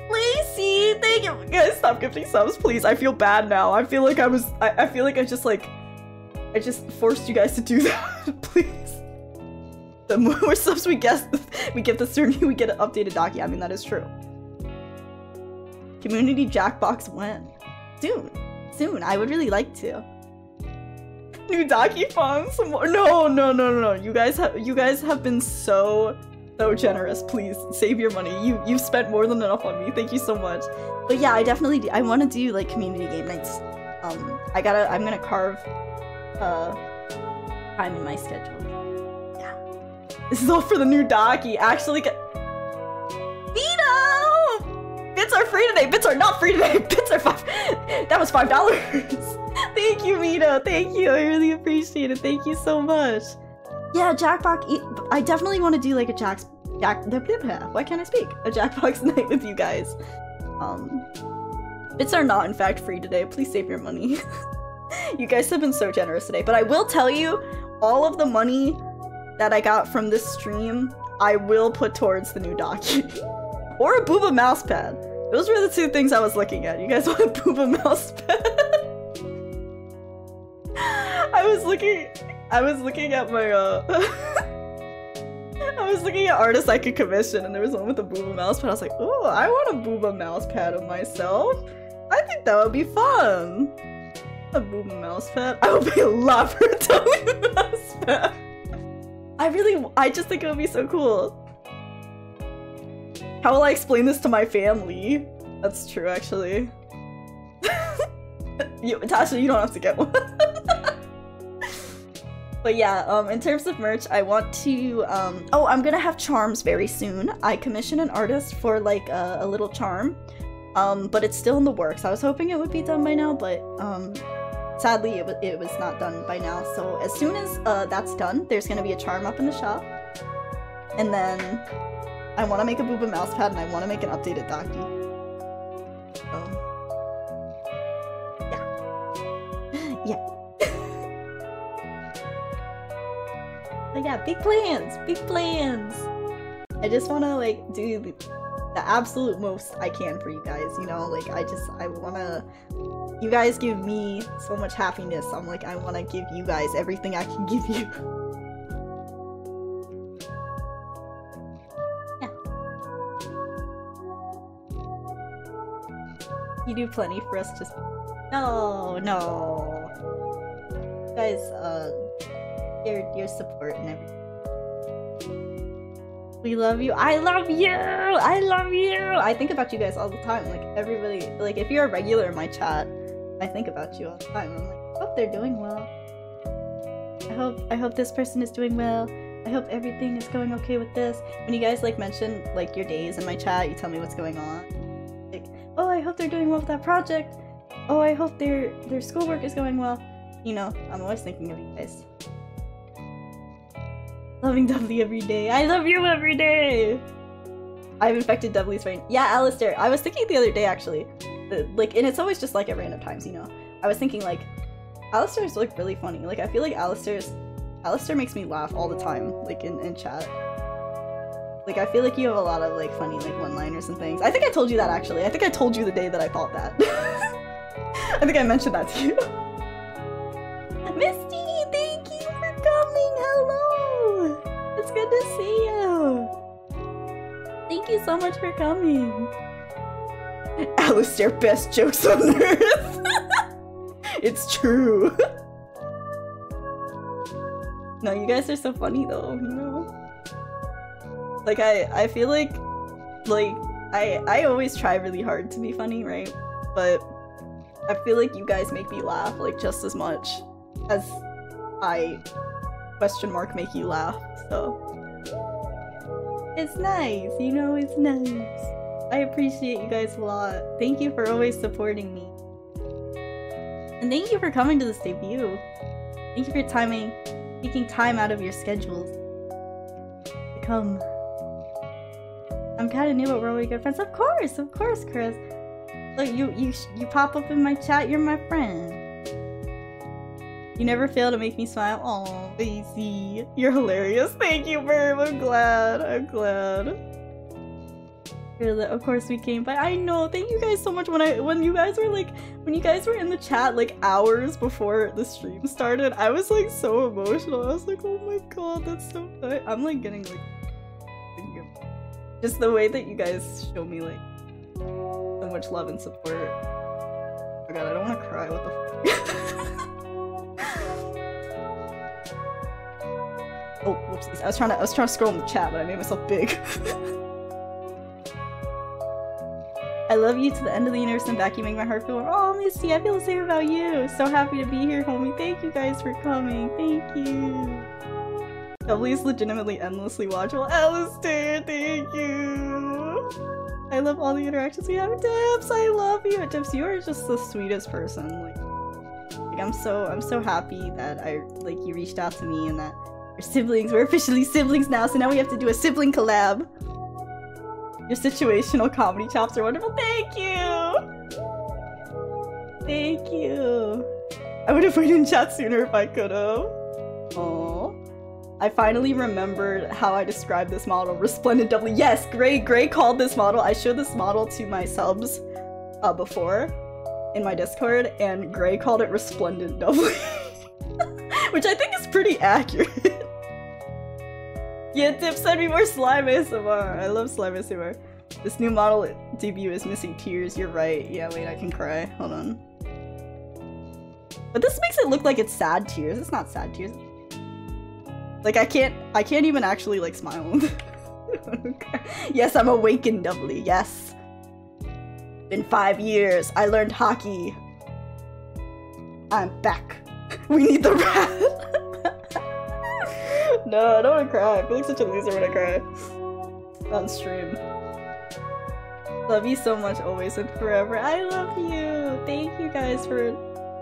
Lacey! Thank you! Guys, stop gifting subs, please. I feel bad now. I feel like I was- I, I feel like I just like I just forced you guys to do that, please. <laughs> The more subs we get, <laughs> we get the sooner we get an updated Daki. I mean, that is true. Community Jackbox when? Soon. Soon. I would really like to. New some more. No, no, no, no, no. You guys have you guys have been so so generous. Please save your money. You you've spent more than enough on me. Thank you so much. But yeah, I definitely do. I want to do like community game nights. Um, I gotta. I'm gonna carve uh, time in my schedule. This is all for the new Daki. Actually, get Vito! Bits are free today. Bits are not free today. <laughs> Bits are five. <laughs> That was five dollars. <laughs> Thank you, Vito. Thank you. I really appreciate it. Thank you so much. Yeah, Jackbox. I definitely want to do like a Jack's Jack. Why can't I speak? A Jackbox night with you guys. Um, bits are not in fact free today. Please save your money. you guys have been so generous today. But I will tell you, all of the money that I got from this stream, I will put towards the new Daki. <laughs> or a Booba mousepad. Those were the two things I was looking at. You guys <laughs> want a Booba mousepad? <laughs> I was looking I was looking at my uh I was looking at artists I could commission and there was one with a Booba mousepad. I was like, oh, I want a Booba mousepad of myself. I think that would be fun a Booba mouse pad. I would be a lot for a Toby mouse pad. I really, I just think it would be so cool. How will I explain this to my family? That's true, actually. <laughs> you, Tasha, you don't have to get one. <laughs> but yeah, um, in terms of merch, I want to. Um, oh, I'm gonna have charms very soon. I commissioned an artist for like a, a little charm, um, but it's still in the works. I was hoping it would be done by now, but um, sadly, it, it was not done by now. So as soon as uh, that's done, there's gonna be a charm up in the shop, and then I want to make a Booba mouse pad, and I want to make an updated Daki. So. Yeah. yeah. <laughs> But yeah, big plans, big plans. I just want to like do the, absolute most I can for you guys. You know, like I just I want to. You guys give me so much happiness. I'm like I want to give you guys everything I can give you. <laughs> yeah. You do plenty for us. Just no, no. You guys, uh your your support and everything. We love you. I love you. I love you. I think about you guys all the time. Like everybody, like if you're a regular in my chat, I think about you all the time. I'm like, I hope they're doing well. I hope I hope this person is doing well. I hope everything is going okay with this. When you guys like mention like your days in my chat, you tell me what's going on. Like, oh, I hope they're doing well with that project. Oh, I hope their their schoolwork is going well. You know, I'm always thinking of you guys. Loving <laughs> Dovely every day. I love you every day! I've infected Dovely's brain. Yeah, Alistair. I was thinking the other day, actually. Like, and it's always just like at random times, you know? I was thinking, like, Alistair's, like, really funny. Like, I feel like Alistair's... Alistair makes me laugh all the time, like, in, in chat. Like, I feel like you have a lot of, like, funny, like, one-liners and things. I think I told you that, actually. I think I told you the day that I thought that. <laughs> I think I mentioned that to you. <laughs> Misty, thank coming. Hello. It's good to see you. Thank you so much for coming. <laughs> Alistair, best jokes on <laughs> earth. it's true. no, you guys are so funny though, you know? Like I I feel like like I I always try really hard to be funny, right? But I feel like you guys make me laugh like just as much as I question mark make you laugh. So it's nice, you know, it's nice. I appreciate you guys a lot. Thank you for always supporting me. And thank you for coming to this debut. Thank you for timing taking time out of your schedules to come. I'm kinda new, but we're really good friends. Of course, of course, Chris. Look, you you you pop up in my chat. You're my friend. You never fail to make me smile. Oh, Daisy, you're hilarious. Thank you, Verb. I'm glad. I'm glad. Of course we came by. I know. Thank you guys so much. When I when you guys were like when you guys were in the chat like hours before the stream started, I was like so emotional. I was like, oh my god, that's so. I'm like getting like just the way that you guys show me like so much love and support. Oh god, I don't want to cry. What the <laughs> Oh, whoopsies. I was trying to I was trying to scroll in the chat, but I made myself big. <laughs> I love you to the end of the universe and back. You make my heart feel warm. Oh, Misty, I feel the same about you. So happy to be here, homie. Thank you guys for coming. Thank you. Dovely's legitimately endlessly watchable. Alistair, thank you. I love all the interactions we have. Dips, I love you. Dips, you are just the sweetest person. Like, like I'm so I'm so happy that I like you reached out to me and that we're siblings. We're officially siblings now. So now we have to do a sibling collab. Your situational comedy chops are wonderful. Thank you. Thank you. I would have waited in chat sooner if I could have. Oh. I finally remembered how I described this model. Resplendent Dovely. Yes, Gray. Gray called this model. I showed this model to my subs uh, before in my Discord, and Gray called it resplendent Dovely, <laughs> which I think is pretty accurate. <laughs> yeah, Tip send me more slime ASMR. I love slime ASMR. This new model debut is missing tears. You're right. Yeah, wait, I can cry. Hold on. But this makes it look like it's sad tears. It's not sad tears. Like I can't I can't even actually like smile. <laughs> Yes, I'm awakened Dovely. Yes. In five years, I learned hockey. I'm back. <laughs> We need the rat. <laughs> no, I don't want to cry. I feel like such a loser when I cry. On stream. Love you so much, always and forever. I love you. Thank you guys for,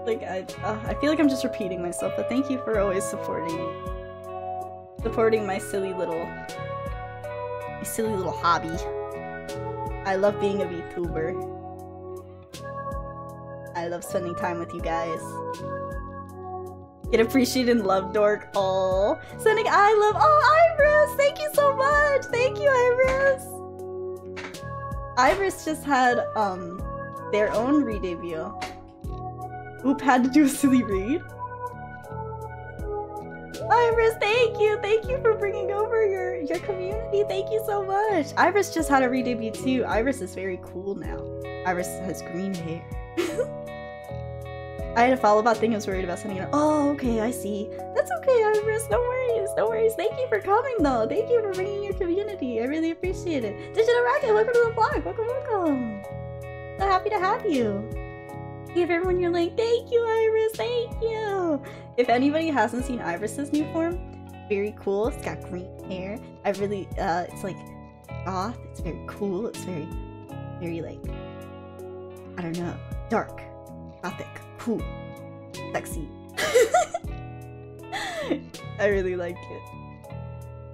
like, I, uh, I feel like I'm just repeating myself, but thank you for always supporting. Supporting my silly little, my silly little hobby. I love being a VTuber. I love spending time with you guys. Get appreciated and love, dork. Oh, sending I love. Oh, Iris, thank you so much. Thank you, Iris. Iris just had um their own re-debut. Oop had to do a silly read. Iris, thank you, thank you for bringing over your your community. Thank you so much. Iris just had a re-debut too. Iris is very cool now. Iris has green hair. <laughs> I had a follow-up thing I was worried about sending it. Oh, okay, I see. That's okay, Iris. No worries, no worries. Thank you for coming, though. Thank you for bringing your community. I really appreciate it. Digital Racket, welcome to the vlog. Welcome, welcome. So happy to have you. Give everyone your link. Thank you, Iris. Thank you. If anybody hasn't seen Iris's new form, very cool. It's got green hair. I really, uh, it's like goth. It's very cool. It's very, very like, I don't know, dark, gothic cool, <laughs> sexy. I really like it.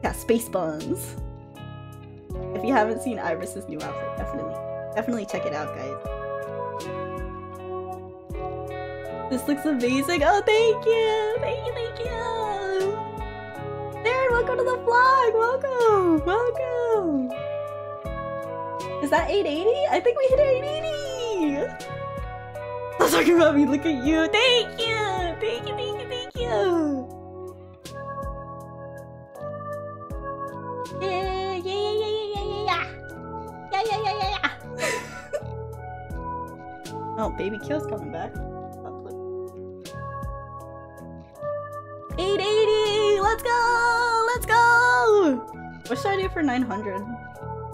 Yeah, space buns. If you haven't seen Iris's new outfit, definitely, definitely check it out, guys. This looks amazing. Oh, thank you, thank you, thank you. Darren, welcome to the vlog. Welcome, welcome. Is that 880? I think we hit 880. Talking about me. Look at you. Thank you. Thank you. Thank you. Thank you. Yeah, yeah, yeah, yeah, yeah, yeah, yeah. Yeah, yeah, yeah, yeah, yeah. <laughs> oh, baby Kill's coming back. 880! Let's go! Let's go! What should I do for 900?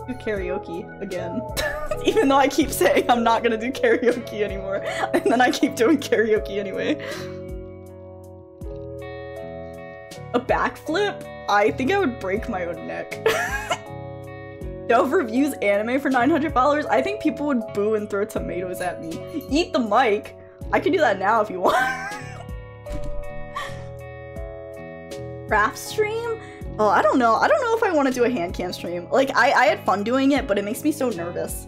do karaoke again. <laughs> Even though I keep saying I'm not gonna do karaoke anymore. <laughs> And then I keep doing karaoke anyway. A backflip? I think I would break my own neck. <laughs> Dove reviews anime for 900 followers? I think people would boo and throw tomatoes at me. Eat the mic? I can do that now if you want. <laughs> Craft stream? Oh, I don't know. I don't know if I want to do a hand cam stream. Like, I, I had fun doing it, but it makes me so nervous.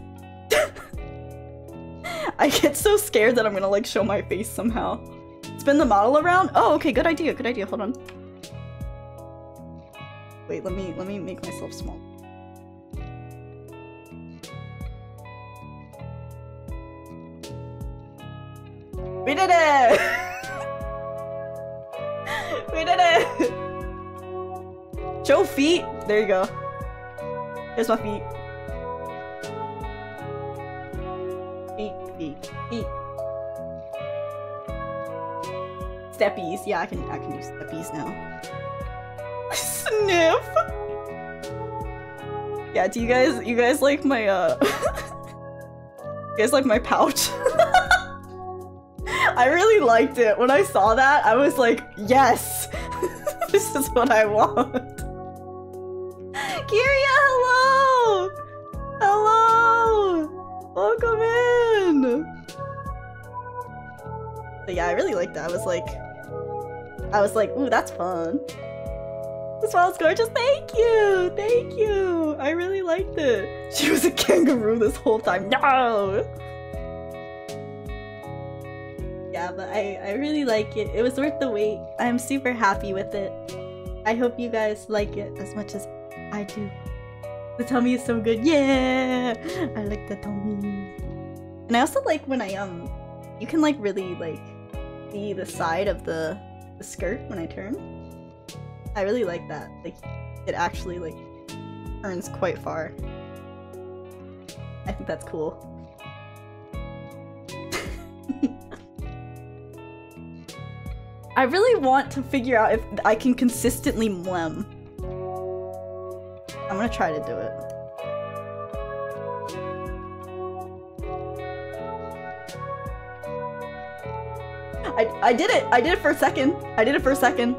<laughs> I get so scared that I'm gonna, like, show my face somehow. Spin the model around? Oh, okay, good idea, good idea. Hold on. Wait, let me, let me make myself small. We did it! <laughs> we did it! Show feet! There you go. Here's my feet. Steppies. Yeah, I can I can do steppies now. <laughs> Sniff! Yeah, do you guys you guys like my uh <laughs> you guys like my pouch? <laughs> I really liked it. When I saw that, I was like, yes! this is what I want. Kiria, hello! Hello! Oh, Welcome in! But yeah, I really liked that. I was like, I was like, ooh, that's fun. This smile's gorgeous. Thank you! Thank you! I really liked it. <laughs> She was a kangaroo this whole time. No! Yeah, but I, I really like it. It was worth the wait. I'm super happy with it. I hope you guys like it as much as I do. The tummy is so good. Yeah! I like the tummy. And I also like when I, um, you can like really like see the side of the, the skirt when I turn. I really like that. Like, it actually like turns quite far. I think that's cool. <laughs> I really want to figure out if I can consistently mlem. I'm gonna try to do it. I, I did it! I did it for a second! I did it for a second!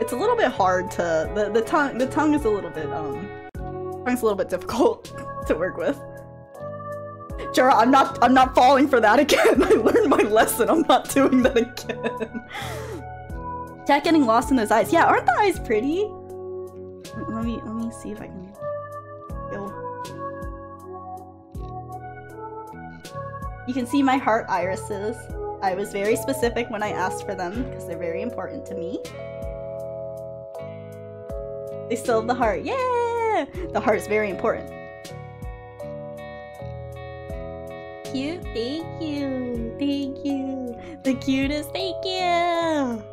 It's a little bit hard to... The, the tongue the tongue is a little bit, um... Tongue's a little bit difficult <laughs> to work with. Jara, I'm not I'm not falling for that again. <laughs> I learned my lesson. I'm not doing that again. Jack getting lost in those eyes. Yeah, aren't the eyes pretty? Let me let me see if I can. Yo. You can see my heart irises. I was very specific when I asked for them because they're very important to me. They still have the heart. Yeah! The heart is very important. Cute. Thank you. Thank you. The cutest. Thank you. <laughs>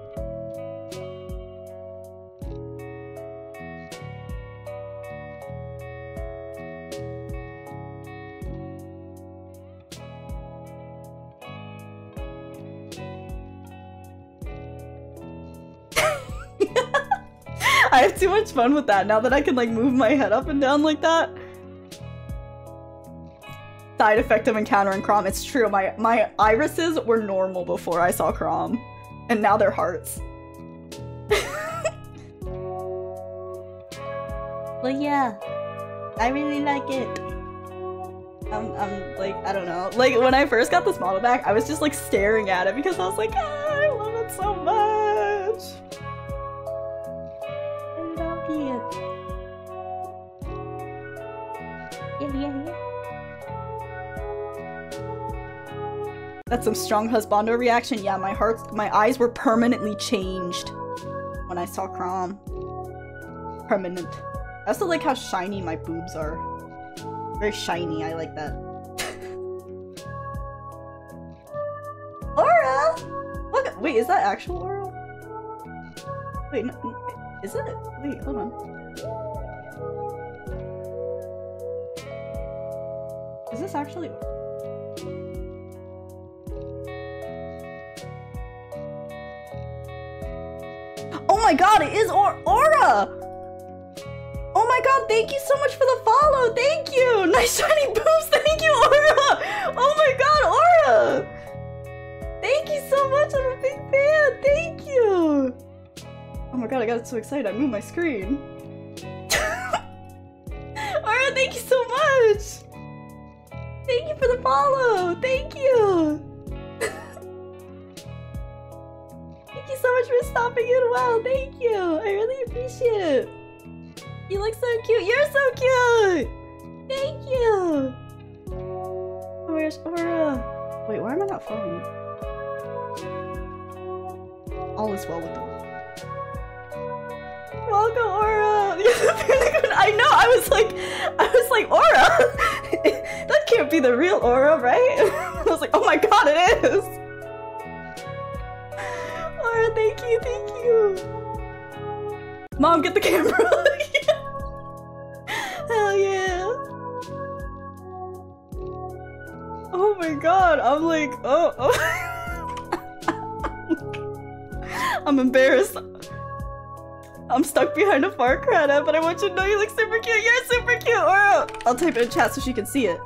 I have too much fun with that now that I can like move my head up and down like that. Side effect of encountering Chrom. It's true, my, my irises were normal before I saw Chrom. And now they're hearts. <laughs> but yeah, I really like it. I'm, I'm like, I don't know. Like when I first got this model back, I was just like staring at it because I was like, ah, That's some strong husbando reaction. Yeah, my heart, my eyes were permanently changed when I saw Chrom. Permanent. I also like how shiny my boobs are. Very shiny, I like that. <laughs> Aura! Look, wait, is that actual Aura? Wait, no, is it? Wait, hold on. Is this actually? My god, it is or Aura! Oh my god, thank you so much for the follow! Thank you! <laughs> Nice shiny boobs! Thank you, Aura! Oh my god, Aura! Thank you so much, I'm a big fan! Thank you! Oh my god, I got so excited, I moved my screen. <laughs> Aura, thank you so much! Thank you for the follow! Thank you! Much for stopping in well. Thank you. I really appreciate it. You look so cute. You're so cute. Thank you. Where's Aura? Wait, why am I not following you? All is well with the world. Welcome, Aura. <laughs> I know. I was like, I was like, Aura. <laughs> that can't be the real Aura, right? <laughs> I was like, oh my god, it is. Thank you, thank you. Mom, get the camera. <laughs> Hell yeah. Oh my god, I'm like, oh, oh. <laughs> I'm embarrassed. I'm stuck behind a far credit, but I want you to know you look super cute. You're super cute, Aura. I'll type it in chat so she can see it.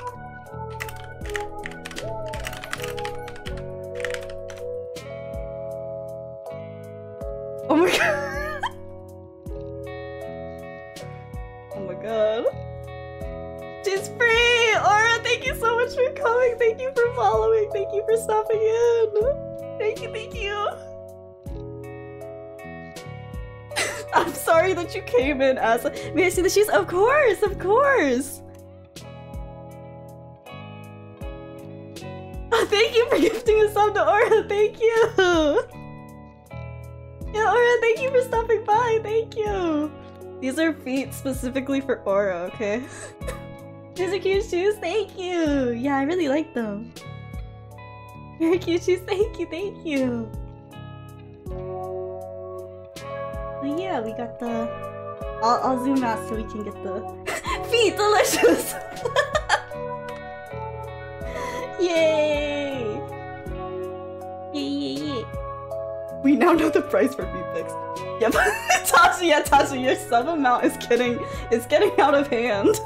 Thank you for following. Thank you for stopping in. Thank you, thank you. <laughs> I'm sorry that you came in as May I see the shoes? Of course, of course. Oh, <laughs> thank you for gifting a sub to Aura. Thank you. <laughs> Yeah, Aura, thank you for stopping by. Thank you. These are feet specifically for Aura, okay? These are cute shoes. Thank you. Yeah, I really like them. Very cute shoes. Thank you. Thank you. But yeah, we got the. I'll, I'll zoom out so we can get the <laughs> feet. Delicious. <laughs> Yay! Yay! Yay! Yay! We now know the price for feet pics. <laughs> Yep, yeah, Tasha, your sub amount is getting is getting out of hand.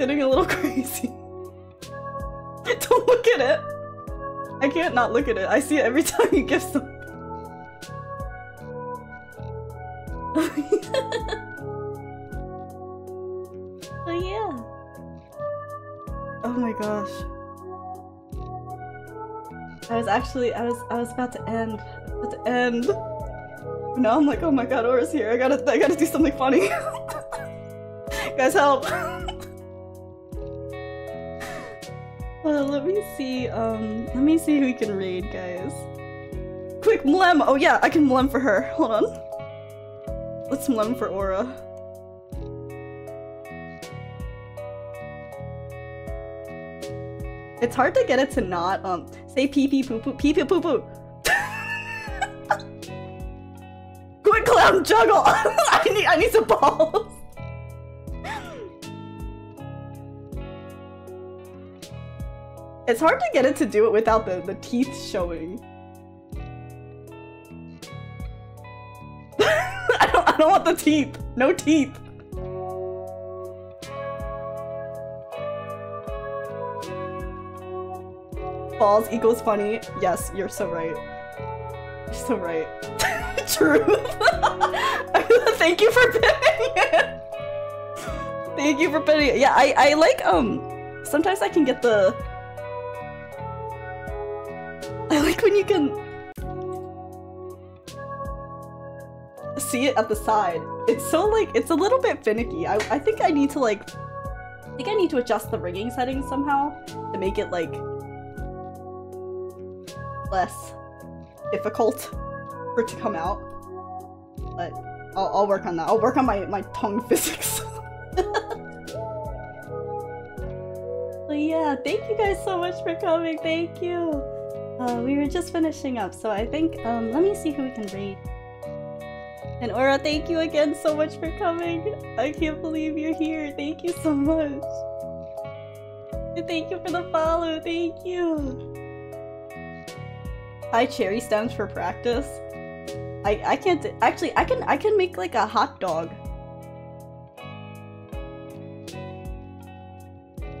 Getting a little <laughs> crazy. Don't look at it. I can't not look at it. I see it every <laughs> time you give something. <laughs> oh yeah. Oh my gosh. I was actually I was I was about to end. About to end. Now I'm like, oh my god, Aura's here. I gotta I gotta do something funny. Guys help! Well, let me see, um let me see who we can raid, guys. Quick, Mlem! Oh yeah, I can Mlem for her. Hold on. Let's Mlem for Aura. It's hard to get it to not um say pee pee poo poo pee pee poo poo. <laughs> Quick clown juggle! <laughs> I need I need some balls. It's hard to get it to do it without the, the teeth showing. <laughs> I don't I don't want the teeth. No teeth. Balls equals funny. Yes, you're so right. You're so right. <laughs> True. <laughs> Thank you for pinning it. Thank you for pinning it. Yeah, I I like um. Sometimes I can get the. When you can see it at the side. It's so like it's a little bit finicky. I I think I need to like I think I need to adjust the rigging settings somehow to make it like less difficult for it to come out. But I'll, I'll work on that. I'll work on my, my tongue <laughs> physics. <laughs> but yeah, thank you guys so much for coming. Thank you. Uh, we were just finishing up, so I think, um, let me see who we can raid. And Aura, thank you again so much for coming. I can't believe you're here. Thank you so much. And thank you for the follow. Thank you. Hi, cherry stems for practice. I I can't actually. I can I can make like a hot dog.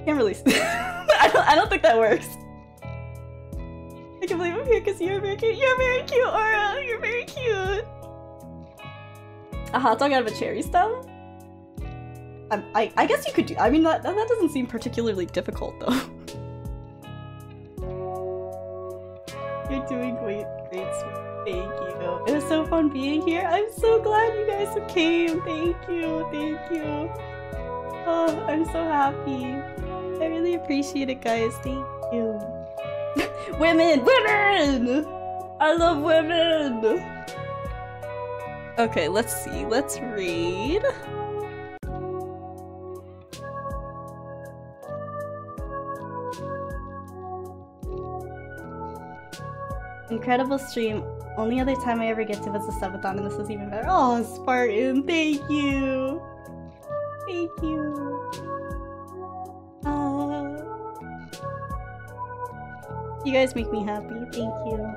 Can't really. <laughs> I don't. I don't think that works. I can't believe I'm here because you're very cute. You're very cute, Aura. You're very cute. A hot dog out of a cherry stem? Um, I, I, I guess you could do- I mean, that, that doesn't seem particularly difficult, though. <laughs> You're doing great, great. Thank you. It was so fun being here. I'm so glad you guys came. Thank you, thank you. Oh, I'm so happy. I really appreciate it, guys. Thank you. <laughs> women! Women! I love women! Okay, let's see. Let's read. Incredible stream. Only other time I ever get to was the subathon, and this was even better. Oh, Spartan, thank you. Thank you. Uh, you guys make me happy. Thank you.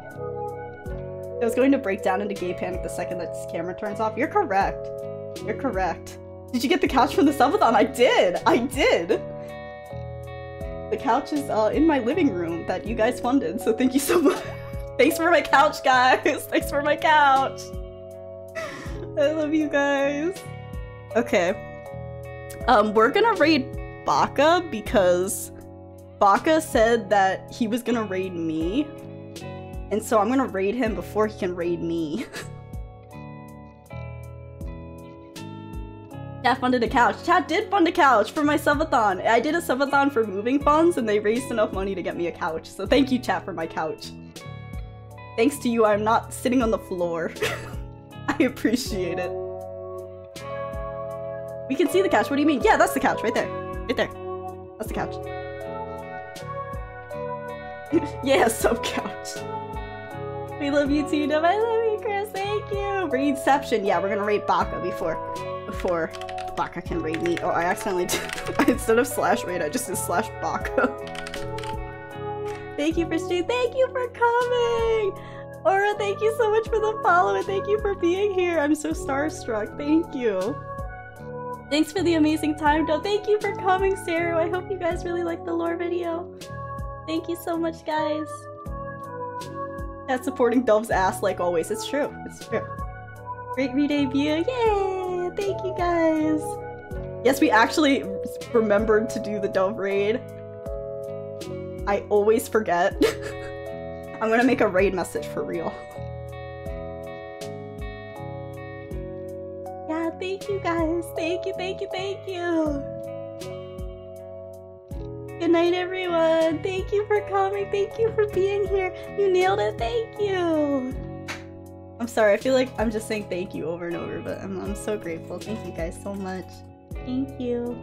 I was going to break down into gay panic the second that this camera turns off. You're correct. You're correct. Did you get the couch from the subathon? I did. I did. The couch is uh, in my living room that you guys funded, so thank you so much. <laughs> Thanks for my couch, guys. <laughs> Thanks for my couch. I love you guys. Okay. Um, we're gonna raid Baka because Baka said that he was gonna raid me. And so I'm gonna raid him before he can raid me. <laughs> Chat funded a couch. Chat did fund a couch for my subathon. I did a subathon for moving funds and they raised enough money to get me a couch. So thank you, chat, for my couch. Thanks to you, I'm not sitting on the floor. <laughs> I appreciate it. We can see the couch. What do you mean? Yeah, that's the couch right there. Right there. That's the couch. <laughs> yeah, sub couch. We love you too, Dove. I love you, Chris. Thank you. Raidception. Yeah, we're gonna raid Baka before before Baka can raid me. Oh, I accidentally <laughs> did. Instead of slash raid, I just did slash Baka. thank you for stream. Thank you for coming. Aura, thank you so much for the follow and thank you for being here. I'm so starstruck. Thank you. Thanks for the amazing time, Dove. Thank you for coming, Sarah. I hope you guys really liked the lore video. Thank you so much, guys. That's supporting Dove's ass like always. It's true. It's true. Great re-debut. Yay! Thank you guys. Yes, we actually remembered to do the Dove raid. I always forget. <laughs> I'm gonna make a raid message for real. Yeah, thank you guys. Thank you, thank you, thank you. Good night, everyone. Thank you for coming. Thank you for being here. You nailed it. Thank you. I'm sorry. I feel like I'm just saying thank you over and over, but I'm, I'm so grateful. Thank you guys so much. Thank you.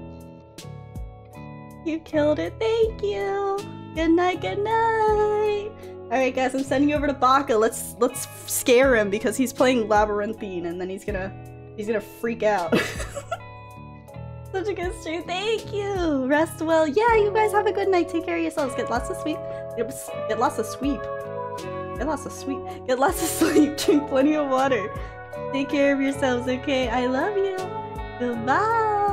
You killed it. Thank you. Good night. Good night. All right, guys. I'm sending you over to Baka. Let's let's scare him because he's playing Labyrinthine, and then he's gonna he's gonna freak out. <laughs> Such a good stream. Thank you. Rest well. Yeah, you guys have a good night. Take care of yourselves. Get lots of sleep. Get, lots of sweep. Get lots of sweep. Get lots of <laughs> sleep. Drink plenty of water. Take care of yourselves, okay? I love you. Goodbye.